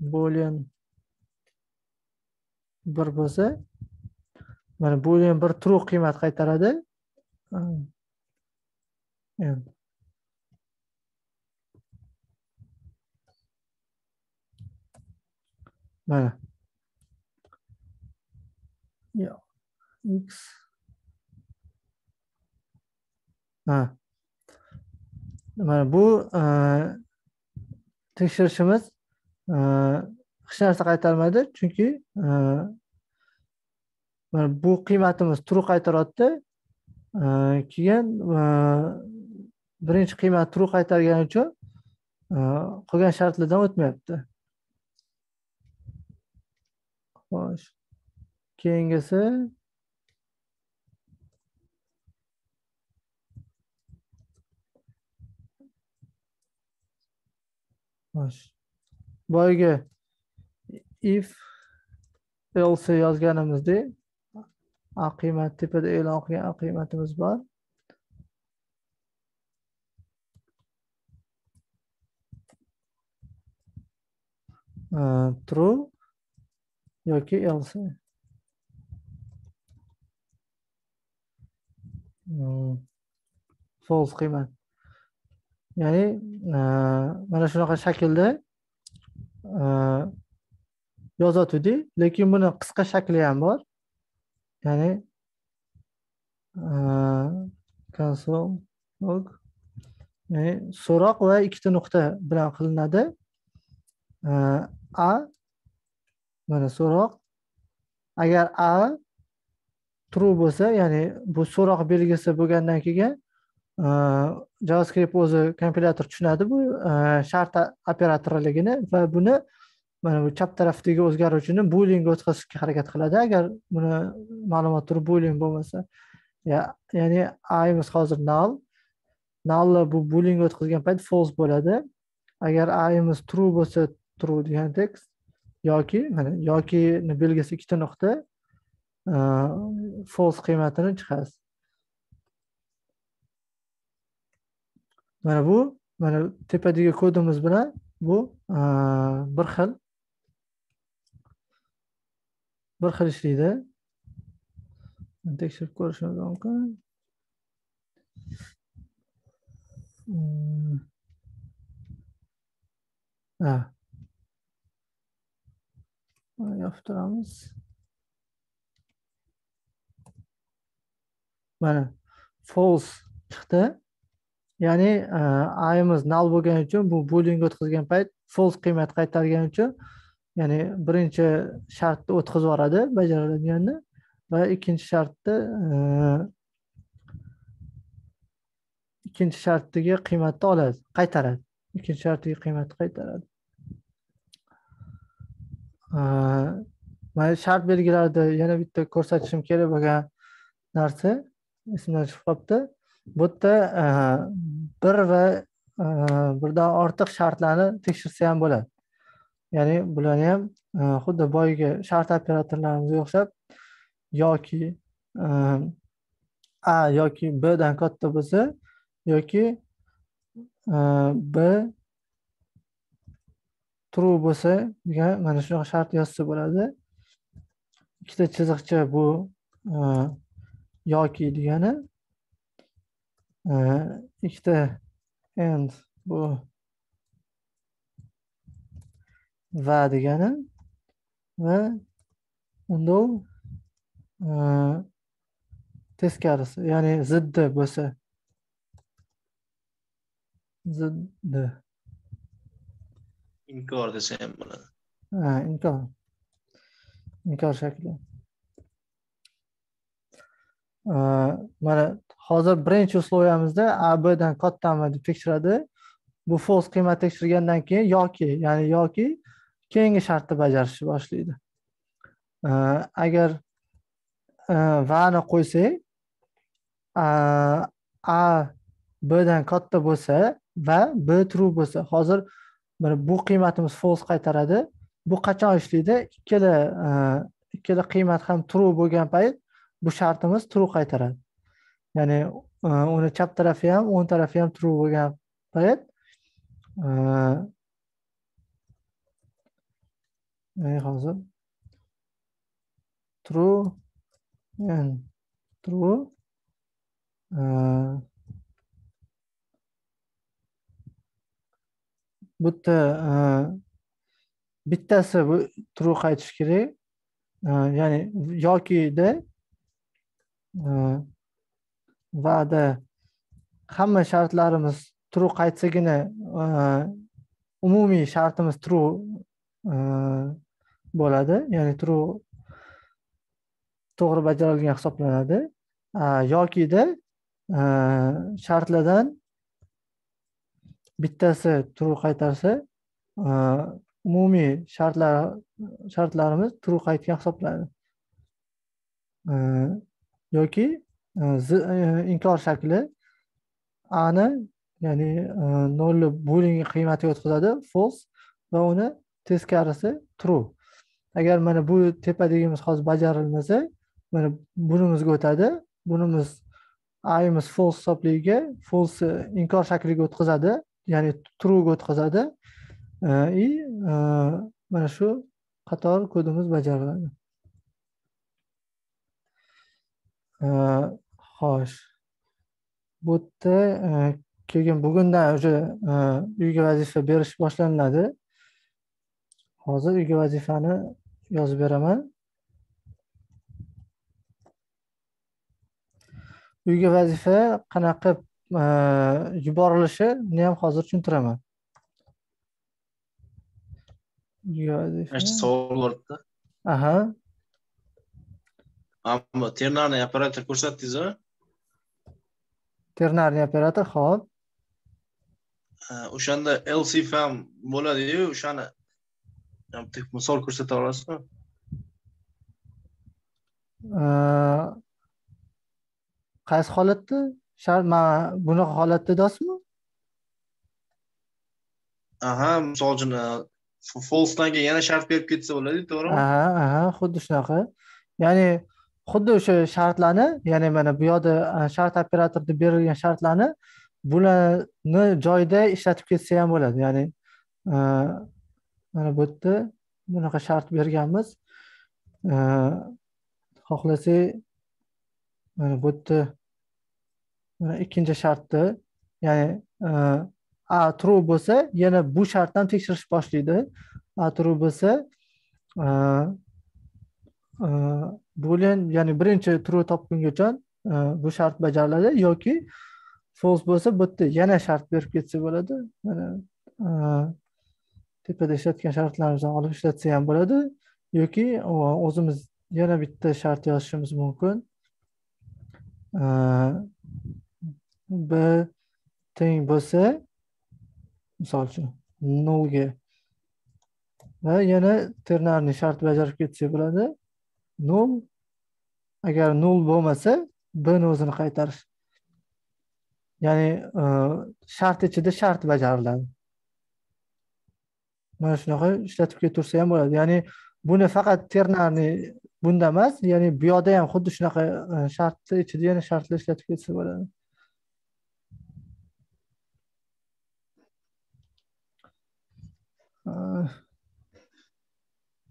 boolean bir bo'lsa mana boolean bir true qiymat qaytaradi. Mana. X. Ha. Mana bu e, tekshirishimiz hech narsa qaytarmaydi chunki e, mana bu qiymatimiz true qaytaryapti. E, keyin e, birinchi qiymat true qaytargani uchun qolgan shartlardan o'tmayapti. Xo'sh keyingisi xo'sh. Boyagi if else yozganimizdek a qiymat tepada e'lon qilgan qiymatimiz bor. True yoki else? Hmm, false qiymat. Ya'ni e, mana shunaqa shaklda Э, yozatuvdik lekin buni qisqa shakli ham bor. Ya'ni э, console ya'ni so'roq va ikkita nuqta bilan qilinadi. Э, a mana so'roq. Agar a true bo'lsa ya'ni bu so'roq belgisi bo'lgandan keyin Э, javascript o'zi kompilyator tushunadi bu. Э, shart operatorligini va buni mana bu chap tarafdagi o'zgaruvchini booleanga o'tkazishga harakat qiladi. Agar buni ma'lumot turi boolean bo'lmasa ya'ni ayimiz hozir null. Nullni bu booleanga o'tkazgan payt false bo'ladi. Agar ayimiz true bo'lsa true degan tekst yoki mana yokini belgisi ikkita nuqta e, false qiymatini chiqasiz mana bu mana tepadagi kodimiz bilan bu bir xil bir xil ishlaydi. Tekshirib ko'rishimiz mumkin. Hmm. Ha turamiz. Mana false chiqdi. Ya'ni e, ayimiz nal bo'lgani uchun bu booleanga o'tkazgan payt false qiymat qaytargani uchun ya'ni birinchi shartni o'tkazib yuboradi bajariladiganni va ikkinchi shartni e, ikkinchi shartdagi qiymatni oladi qaytaradi. Ikkinchi shartdagi qiymatni qaytaradi. E, mana shart belgilarida yana bitta ko'rsatishim kerak bo'lgan narsa esimdan chiqib qolibdi bu yerda e, bir va e, birdan ortiq shartlarni tekshirsa ham bo'ladi. Ya'ni bularni ham e, xuddi boyagi shart operatorlarimizga o'xshab yoki a yoki b dan katta bo'lsa yoki b true bo'lsa degan mana shunaqa shart yozsa bo'ladi. Ikkita chiziqcha bu yoki degani ikkita and bu va degani va unda u teskarisi ya'ni ziddi bo'lsa ziddi inkor desa ham bo'ladi ha inkor inkor shakli Э, mana hozir birinchi условиямizda a bdan kattami deb tekshiradi. Bu false qiymat tekshirgandan keyin yoki ya'ni yoki keyingi shartni bajarishni boshlaydi. Agar e, vani qo'ysak e, a bdan katta bo'lsa va b true bo'lsa hozir bu qiymatimiz false qaytaradi. Bu qachon ishlaydi? Ikkala e, ikkala qiymat ham true bo'lgan payt bu shartimiz true qaytaradi ya'ni e, uni chap tarafi ham o'ng tarafi ham true bo'lgan payt e, hozir true and true e, bu yerda bittasi bu true qaytishi kerak. Ya'ni yokida Э, va'da. Hamma shartlarimiz true qaytsagina e, umumiy shartimiz true bo'ladi. Ya'ni true to'g'ri bajarilgan hisoblanadi. Yokida e, shartlardan bittasi true qaytarsa e, umumiy shartlar shartlarimiz true qaytgan hisoblanadi. Yoki e, e, inkor shakli ani ya'ni e, nolni bo'lingan qiymatiga o'tkazadi false va uni teskarisi true. Agar mana bu tepadagimiz hozir bajarilmasa mana bunimizga o'tadi. Bunimiz ayimiz false hisobligiga false inkor shakliga o'tkazadi ya'ni truega o'tkazadi. И mana shu qator kodimiz bajariladi. Xo'sh. Bu yerda keyin bugundan уже uyga vazifa berish boshlanadi. Hozir uyga vazifani yozib beraman. Uyga vazifa qanaqa qilib yuborilishini ham hozir tushuntiraman. Savol borda aha ternarniy operator ko'rsatdingizmi ternarniy operator ho'p o'shanda lcf ham bo'ladiyu o'shani misol ko'rsata olasizmi? Qaysi holatda? Shart mana bunaqa holatda deyapsizmi aha misol uchun falsedan keyin yana shart berib ketsa bo'ladiyu to'g'rimi? Aha aha xuddi shunaqa. Ya'ni xuddi o'sha shartlarni ya'ni mana bu yoqda e, shart operatorda berilgan shartlarni bularni joyida ishlatib ketsa ham bo'ladi. Ya'ni e, mana bu yerda bunaqa shart berganmiz. E, Xohlasak mana bu yerda mana ikkinchi shartni ya'ni a true bo'lsa yana bu shartdan tekshirish boshlaydi. A true bo'lsa boolean ya'ni birinchi true topgungacha e, bu shart bajariladi yoki false bo'lsa bu yerda yana shart berib ketsa bo'ladi. Mana e, tepada ishlatgan shartlarimizdan olib ishlatsa ham bo'ladi yoki o'zimiz yana bitta shart yozishimiz mumkin. E, B teng bo'lsa misol uchun nolga va yana ternarniy shart bajarib ketsa bo'ladi. Nol agar nol bo'lmasa bni o'zini qaytarish. Ya'ni e, shart ichida shart bajariladi. Mana shunaqa ishlatib ketaversa ham bo'ladi. Ya'ni buni faqat ternarniy bunda emas ya'ni bu yoqda ham xuddi shunaqa e, shartni ichida yana shartlar ishlatib ketsa bo'ladi. E,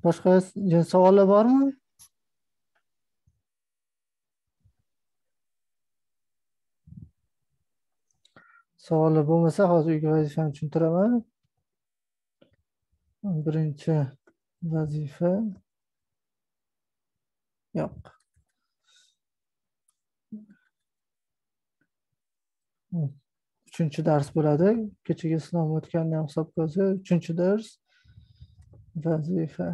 boshqa savollar bormi? Savollar bo'lmasa hozir uyga vazifani tushuntiraman. Birinchi vazifa yo'q. Uchinchi dars bo'ladi. Kechagi sinov o'tganini ham hisobga olsa uchinchi dars vazifa.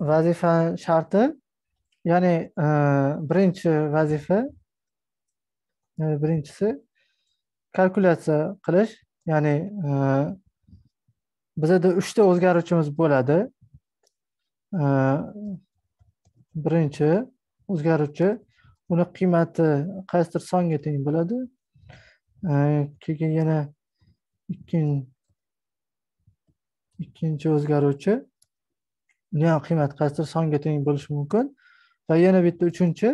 Vazifa sharti. Ya'ni e, birinchi vazifa e, birinchisi kalkulyatsiya qilish. Ya'ni e, bizada uchta o'zgaruvchimiz bo'ladi. Birinchi o'zgaruvchi uni qiymati qaysidir songa teng bo'ladi. Keyin yana ikkinchi o'zgaruvchi. Uni ham qiymati qaysidir songa teng bo'lishi mumkin. Va yana bitta uchinchi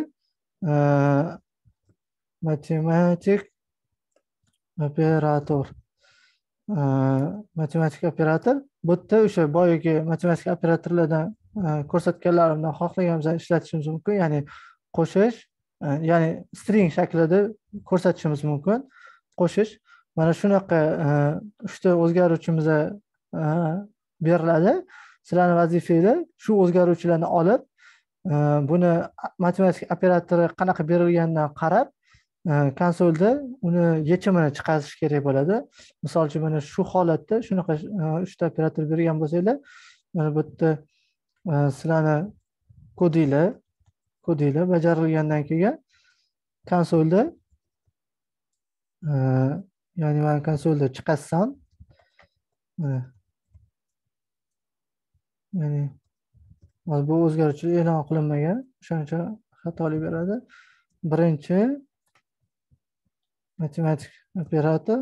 e, matematik operator. E, matematik operator bu yerda o'sha boyagi matematik operatorlardan e, ko'rsatganlarimdan xohlaganimizda ishlatishimiz mumkin. Ya'ni qo'shish ya'ni string shaklida ko'rsatishimiz mumkin. Qo'shish mana shunaqa uchta o'zgaruvchimiz beriladi. Sizlarni vazifanglar shu o'zgaruvchilarni olib e, buni matematik operatori qanaqa berilganidan qarab e, konsolda uni yechimini chiqarish kerak bo'ladi. Misol uchun mana shu holatda shunaqa e, uchta operator bergan bo'lsanglar mana bu yerda sizlarni kodinglar kodinglar bajarilgandan keyin konsolda ya'ni mana konsolda chiqarsam ya'ni bu o'zgaruvchilik e'lon qilinmagan. O'shaning uchun xatolik beradi birinchi matematik operator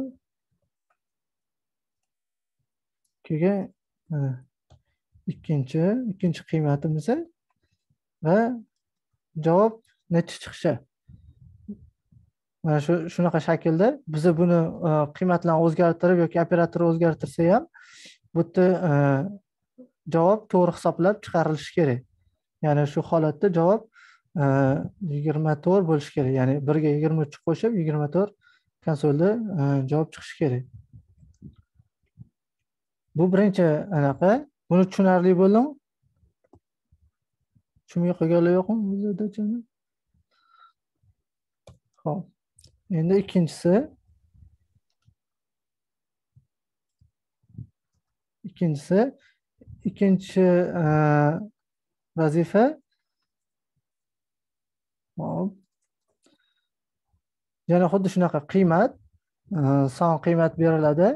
keyin ikkinchi ikkinchi qiymatimiz va javob necha chiqishi. Mana shu shunaqa shaklda biza buni e, qiymatlarni o'zgartirib yoki operatorni o'zgartirsa ham bu yerda e, javob to'g'ri hisoblab chiqarilishi kerak. Ya'ni shu holatda javob e, yigirma to'rt bo'lishi kerak. Ya'ni birga yigirma uch qo'shib yigirma to'rt konsolda e, javob chiqishi kerak. Bu birinchi anaqa. Buni tushunarli bo'ldimi tushunmay qolganlar yo'qmi ho'p endi ikkinchisi. Ikkinchisi ikkinchi e, vazifa. Hop yana xuddi shunaqa qiymat. E, Son qiymat beriladi.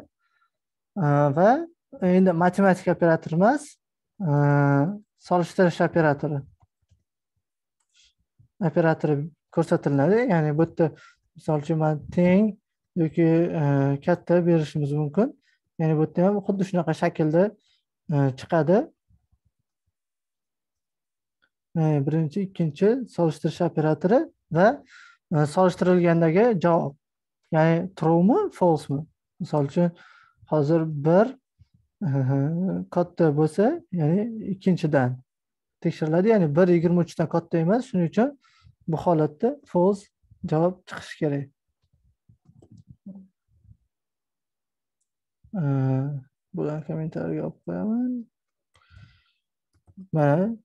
E, va endi matematik operator emas solishtirish operatori. Operatori ko'rsatiladi. Ya'ni bu yerda misol uchun man teng yoki katta berishimiz mumkin. Ya'ni bu yerda ham xuddi shunaqa shaklda Э, chiqadi. Э, birinchi ikkinchi solishtirish operatori va e, solishtirilgandagi javob ya'ni truemi falsemi misol uchun hozir bir e, katta bo'lsa ya'ni ikkinchidan tekshiriladi. Ya'ni bir yigirma uchdan katta emas shuning uchun bu holatda false javob chiqishi kerak. E, bularni kommentariyga olib qo'yaman mana?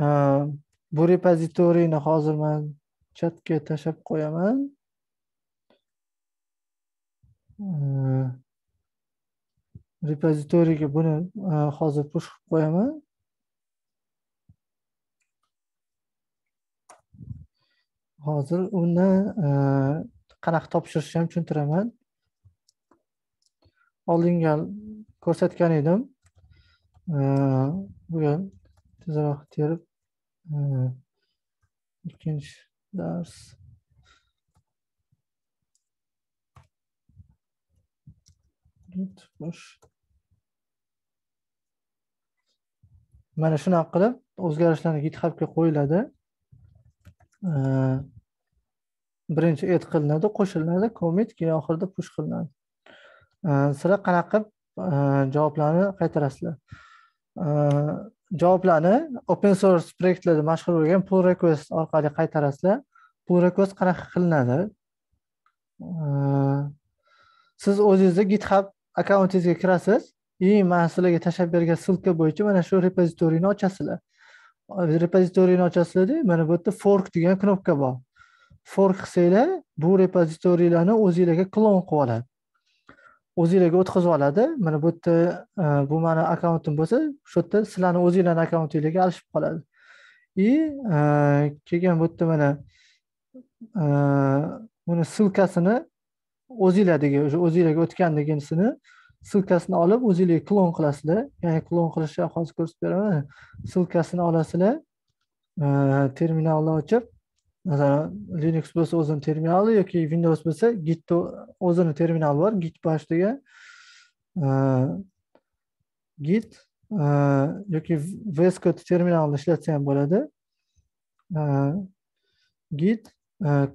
Ah, bu repozitoriyni hozir man chatga tashlab qo'yaman. Ah, repozitoriyga buni ah, hozir push qilib qo'yaman. Hozir uni qanaqa topshirishni ham tushuntiraman. Oldinga ko'rsatgan edim. E, bugun tezroq terib e, ikkinchi dars. Mana shunaqa qilib o'zgarishlarni githubga qo'yiladi. Birinchi add qilinadi qo'shiladi commit keyin oxirida push qilinadi. Sizlar qanaqa qilib Э, javoblarni qaytarasizlar. Э, javoblarni open source proyektlarda mashhur bo'lgan pull request orqali qaytarasizlar. Pull request qanaqa qilinadi? Э, siz o'zingizni github akkauntingizga kirasiz и man sizlarga tashlab bergan ссылка bo'yicha mana shu repozitoriyni ochasizlar. Repozitoriyni ochasizlarda mana bu yerda fork degan knopka bor. Fork qilsanglar bu repozitoriylarni o'zinglarga klon qilib oladi. O'zinglarga o'tkazib oladi. Mana bu yerda e, bu mani akkauntim bo'lsa shu yerda sizlarni o'zinglarni akkauntinglarga alishib qoladi. И e, keyin bu yerda mana e, buni ссылкасini o'zinglardagi уже o'zinglarga o'tganligisini ссылкасini olib o'zinglar klon qilasizlar. Ya'ni klon qilishni hozir ko'rsatib beraman. Ссылкасini olasizlar. Terminalni ochib masalan linux bo'lsa o'zini terminali yoki windows bo'lsa gitni o'zini terminali bor. Git boshiga e, git e, yoki vs code terminalini ishlatsa ham bo'ladi. E, git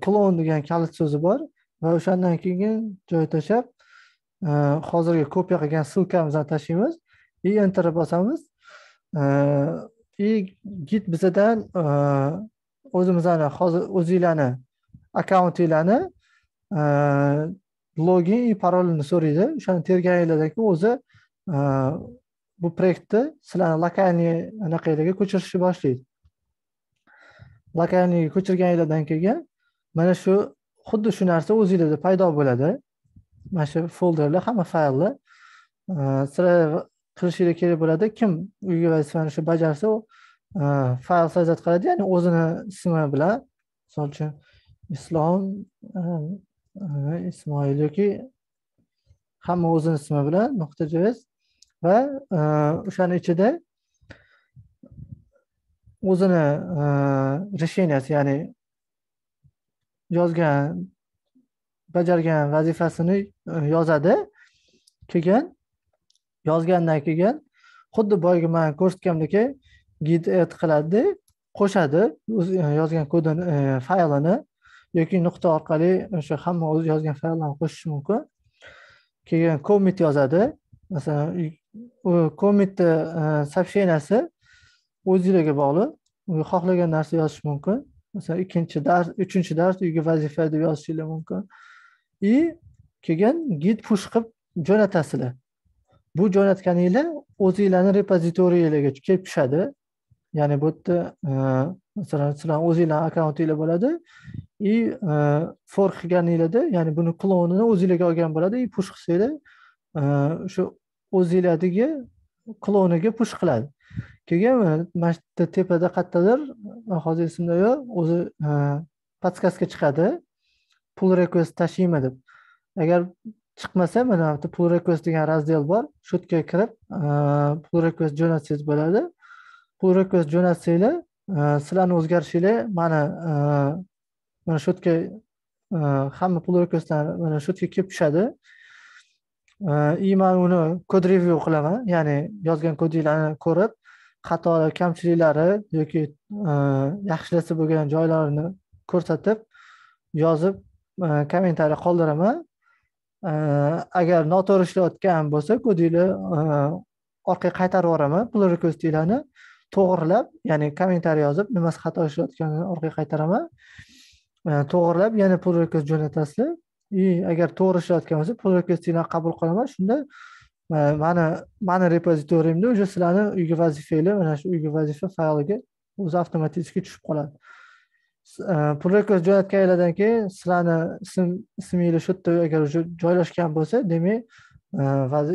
klon degan kalit so'zi bor va o'shandan keyin joy tashlab hozirgi kopiya qilgan ссылкamizni tashlaymiz. И enter bosamiz и git bizadan o'zimizni hozir o'zinglarni akkauntinglarni e, login и parolini so'raydi. O'shani terganinglardan keyin o'zi e, bu proyektni sizlarni lokalniy anaqanglarga ko'chirishni boshlaydi. Lokalniyga ko'chirganinglardan keyin mana shu xuddi shu narsa o'zinglarda paydo bo'ladi. Mana shu folderlar hamma fayllar e, sizlar qilishinglar kerak bo'ladi. Kim uyga vazifani shu bajarsa u fayl sajat qiladi ya'ni o'zini ismi bilan misol uchun islom ismoil yoki hamma o'zini ismi bilan nuqta js va o'shani ichida o'zini решенияsi ya'ni yozgan bajargan vazifasini yozadi keyin yozgandan keyin xuddi boyagi man ko'rsatgandek git add qiladida qo'shadi o'zi e, yozgan kodini e, faylini yoki nuqta orqali o'sha hamma o'zi yozgan fayllarni qo'shishi mumkin. Keyin commit yozadi. Masalan u commitni e, сообщенияsi o'zinglarga bog'liq. Xohlagan narsa yozish mumkin. Masalan ikkinchi dars uchinchi dars uyga vazifa deb yozishinglar mumkin. И keyin git push qilib jo'natasizlar. Bu jo'natganinglar o'zinglarni repozitoriylarga kelib tushadi. Ya'ni bu yerda e, masalan sizlarni o'zinglarni akkauntinglar bo'ladi. И for e, fork qilganinglarda ya'ni buni klonini o'zinglarga olgan bo'ladi. И push qilsanglar o'sha e, o'zinglardagi kloniga push qiladi. Keyin mana shu yerda tepada qayerdadir hozir esimda yo'q o'zi podskazka chiqadi. Pull request tashiymi deb. Agar chiqmasa mana bu yerda pull request degan razdel bor. Shu yerga kirib pull request jo'natsangiz bo'ladi. Pull request jo'natsanglar e, sizlarni o'zgarishinglar mani e, mana shu yerga e, hamma pul requestlar mana shu yerga kelib tushadi. И man uni kod review qilaman ya'ni yozgan kodinglarni ko'rib xatolar kamchiliklari yoki yaxshilasi bo'lgan joylarini ko'rsatib yozib kommentariy qoldiraman. Agar noto'g'ri ishlayotgan bo'lsa kodinglar orqaga qaytarib yuboraman pul requestinglarni to'g'irlab ya'ni kommentariy yozib nimasi xato ishlayotganini orqaga qaytaraman. E, to'g'irlab yana pull request jo'natasizlar. И agar to'g'ri ishlayotgan bo'lsa pull requestinglarni qabul qilaman. Shunda e, mani mani repozitoriyimda уже sizlarni uyga vazifanglar mana shu uyga vazifa fayliga o'zi avtomatik tushib qoladi. E, pull request jo'natganinglardan keyin sizlarni ism isminglar shu yerda agar уже joylashgan bo'lsa demak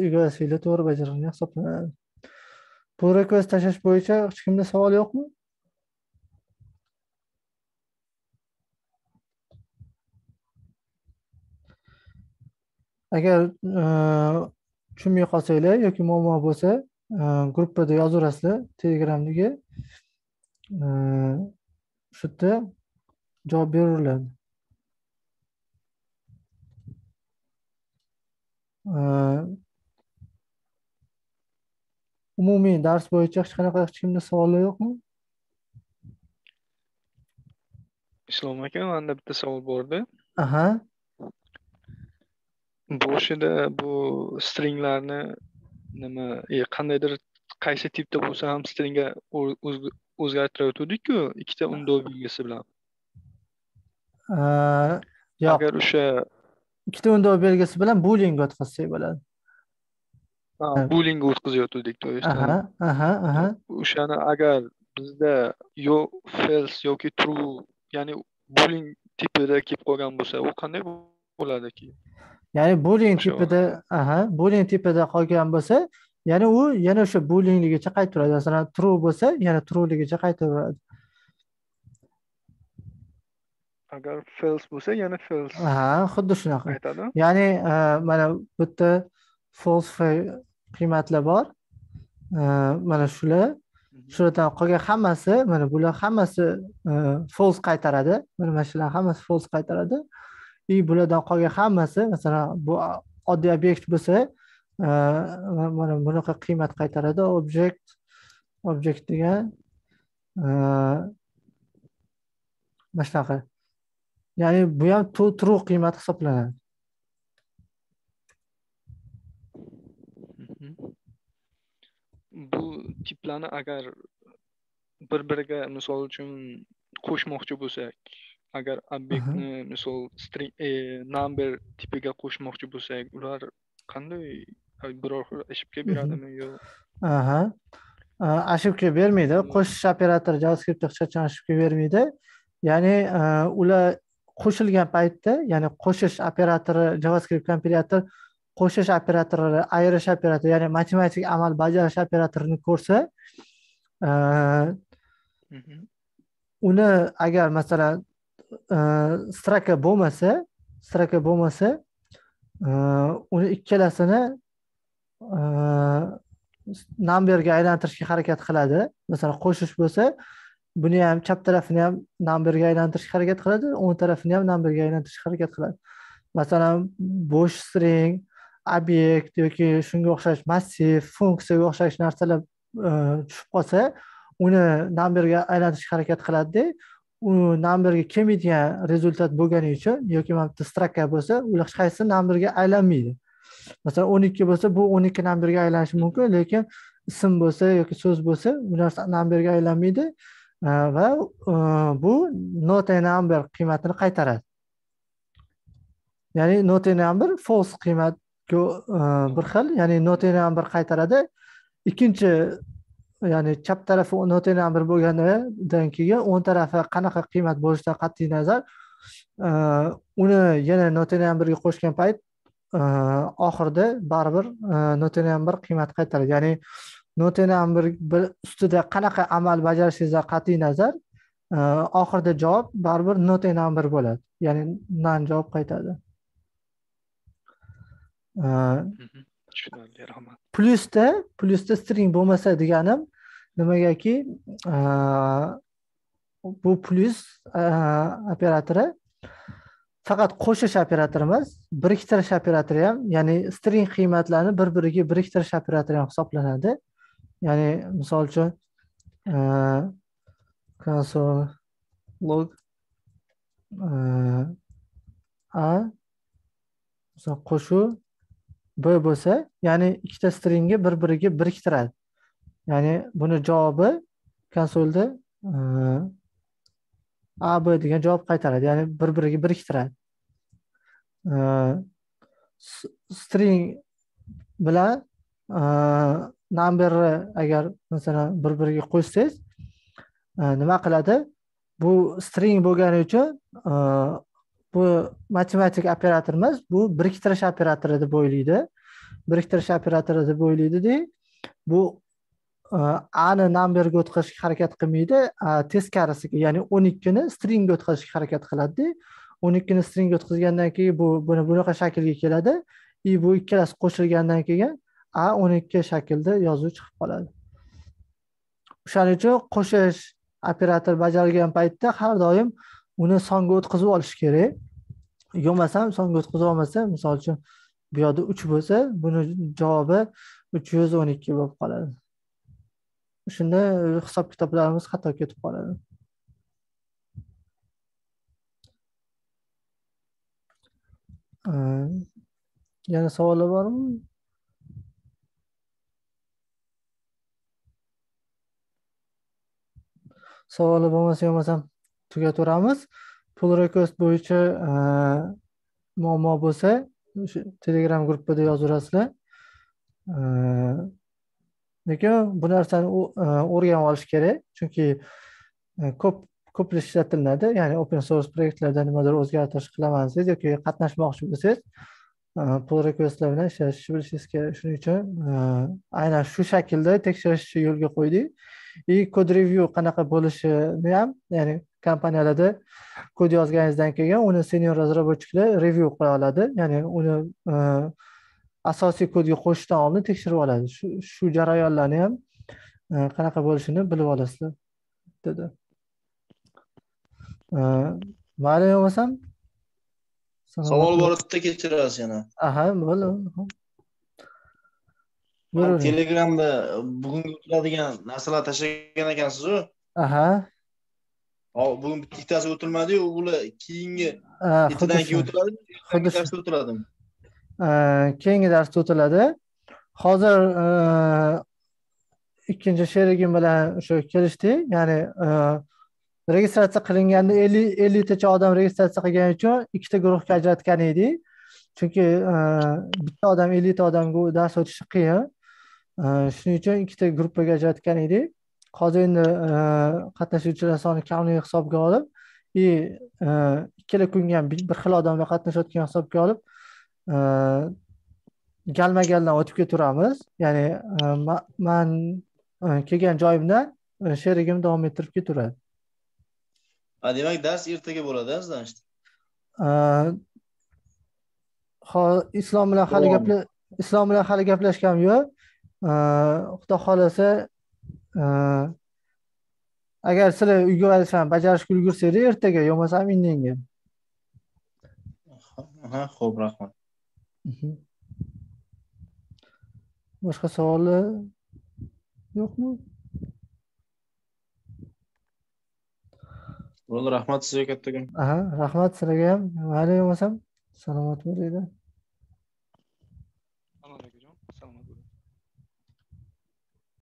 uyga vazifanglar to'g'ri bajarilgan hisoblanadi. Pul request tashlash bo'yicha hech kimda savol yo'qmi? Agar e, tushunmay qolsanglar yoki muammo bo'lsa e, gruppada yozaverasizlar telegramdagi e, shu yerda javob beraveriladi umumiy dars bo'yicha hech qanaqa hech kimda savollar yo'qmi? Islom aka manda bitta savol bor edi aha boshida bu stringlarni nima e, qandaydir qaysi tipda bo'lsa ham stringga o'zgartirayotgandik-ku ikkita undov belgisi bilan. Yo'q. Agar o'sha ikkita undov belgisi bilan booling o'tkazsak bo'ladi booling o'tkazayotgandik то есть aha aha aha. O'shani agar bizda yo false yoki true ya'ni booling tipida kelib qolgan bo'lsa u qanday bo'ladi keyin ya'ni booling tipida aha booling tipida qolgan bo'lsa ya'ni u yana o'sha boolingligicha qaytaveradi masalan true bo'lsa yana trueligicha qaytaveradi agar false bo'lsa yana false ha xuddi shunaqa aytadi ya'ni e, mana bu yerda false qiymatlar bor. Mana shular shulardan qolgan hammasi mana bular hammasi e, false qaytaradi. Mana shular hammasi false qaytaradi. И bulardan qolgan hammasi masalan bu oddiy obyekt bo'lsa e, mana bunaqa qiymat qaytaradi. Obyekt obyekt degan e, mana shunaqa. Ya'ni bu ham true qiymat hisoblanadi bu tiplarni agar bir biriga misol uchun qo'shmoqchi bo'lsak agar obyektni misol string e, number tipiga qo'shmoqchi bo'lsak ular qanday biror xil ошибка beradimi yo aha. Ошибка bermaydi. Qo'shish operatori javascriptda hech qachon ошибка bermaydi. Ya'ni ular qo'shilgan paytda ya'ni qo'shish operatori javascript kompilyator qo'shish operatori ayirish operatori ya'ni matematik amal bajarish operatorini ko'rsa uni agar masalan stroka bo'lmasa stroka bo'lmasa uni ikkalasini numberga aylantirishga harakat qiladi. Masalan qo'shish bo'lsa buni ham chap tarafini ham numberga aylantirishga harakat qiladi o'ng tarafini ham numberga aylantirishga harakat qiladi. Masalan bo'sh string obyekt yoki shunga o'xshash massiv funksiyaga o'xshash narsalar e, tushib qolsa uni namberga aylantirishga harakat qiladida u namberga kelmaydigan rezultat bo'lgani uchun yoki mana bitta stroka bo'lsa ular hech qaysi namberga aylanmaydi. Masalan o'n ikki bo'lsa bu o'n ikki namberga aylanishi mumkin lekin ism bo'lsa yoki so'z bo'lsa bu narsa namberga aylanmaydi e, va e, bu not a number qiymatini qaytaradi. Ya'ni not a number false qiymat E, bir xil ya'ni notenam bir qaytaradi. Ikkinchi ya'ni chap tarafi notenam bir number bo'lganidan keyin o'ng tarafi qanaqa qiymat bo'lishidan qat'iy nazar e, uni yana notenam birga qo'shgan payt e, oxirida baribir notenam bir qiymat qaytaradi. Ya'ni notenam bir ustida qanaqa amal bajarishingizdan qat'iy nazar oxirida javob baribir notenam bir bo'ladi. Ya'ni nan javob qaytadi tushunarli rahmat plyusda plyusda string bo'lmasa deganim nimagaki bu plyus operatori faqat qo'shish operatori emas biriktirish operatori ham ya'ni string qiymatlarni bir biriga biriktirish operatori ham hisoblanadi. Ya'ni misol uchun console log a qo'shuv b bo'lsa ya'ni ikkita stringni bir biriga biriktiradi. Ya'ni buni javobi konsolda a b degan javob qaytaradi. Ya'ni bir biriga biriktiradi. String bilan numberni agar masalan bir biriga qo'shsangiz nima qiladi? Bu string bo'lgani uchun bu matematik operator emas bu biriktirish operatori deb o'ylaydi biriktirish operatori deb o'ylaydida bu e, ani namberga o'tkazishga harakat qilmaydi teskarisiga ya'ni o'n ikkini stringga o'tkazishga harakat qiladida o'n ikkini stringga o'tkazgandan keyin bu buni bunaqa shaklga keladi. И bu ikkalasi qo'shilgandan keyin a o'n ikki shaklda yozuv chiqib qoladi. O'shaning uchun qo'shish operator bajarilgan paytda har doim uni songa o'tkazib olish kerak. Bo'lmasam songa o'tkazib olmasa misol uchun bu yoqda uch bo'lsa buni javobi uch yuz o'n ikki bo'lib qoladi. Shunda hisob kitoblarimiz xato ketib qoladi. Yana savollar bormi? Savoli bo'lmasa yo'lmasam tugataveramiz pull request bo'yicha e, muammo bo'lsa o'sha telegram gruppada yozaverasizlar e, lekin bu narsani e, o'rganib olish kerak. Chunki ko'p ko'plar ishlatilinadi ya'ni open source proyektlarda nimadir o'zgartirish qilaman desangiz yoki qatnashmoqchi bo'lsangiz pull requestlar bilan ishlashni bilishingiz kerak. Shuning uchun aynan shu shaklda tekshirishni yo'lga qo'ydik. И kod review qanaqa bo'lishini ham ya'ni kompaniyalarda kod yozganingizdan keyin uni senior разработчиklar review qila oladi. Ya'ni uni asosiy kodga qo'shishdan oldin tekshirib oladi. Shu jarayonlarni ham qanaqa bo'lishini bilib olasizlar dedi. Mayli bo'lmasam? Savol bor edi kechirasiz yana. Aha bo'ldi. Telegramda bugungi o'tiladigan narsalar tashlagan ekansizu. Aha hop bugun bitta ikkitasi o'tilmadiyu ular keyingi ertadan keyin o'tiladi xuddi darsda o'tiladimi keyingi darsda o'tiladi hozir ikkinchi sherigim bilan o'sha kelishdik ya'ni registratsiya qilinganda ellik elliktacha odam registratsiya qilgani uchun ikkita guruhga ajratgan edik chunki bitta odam ellikta odamga dars o'tishi qiyin shuning uchun ikkita gruppaga ajratgan edik hozir endi qatnashuvchilar soni kamligi hisobga olib и ikkala kunga ham bir xil odamlar qatnashayotgan hisobga olib galma galdan o'tib ketaveramiz ya'ni man kelgan joyimdan sherigim davom ettirib ketaveradi demak dars ertaga bo'ladi значит islom bilan hali islom bilan hali gaplashganim yo'q. Xudo xohlasa agar sizlar uyga vazifalarni bajarishga ulgursanglar ertaga yo bo'lmasam indinga ha ho'p rahmat boshqa savollar yo'qmi bo'ldi rahmat sizga kattakon aha rahmat sizlarga ham mayli bo'lmasam salomat bo'linglar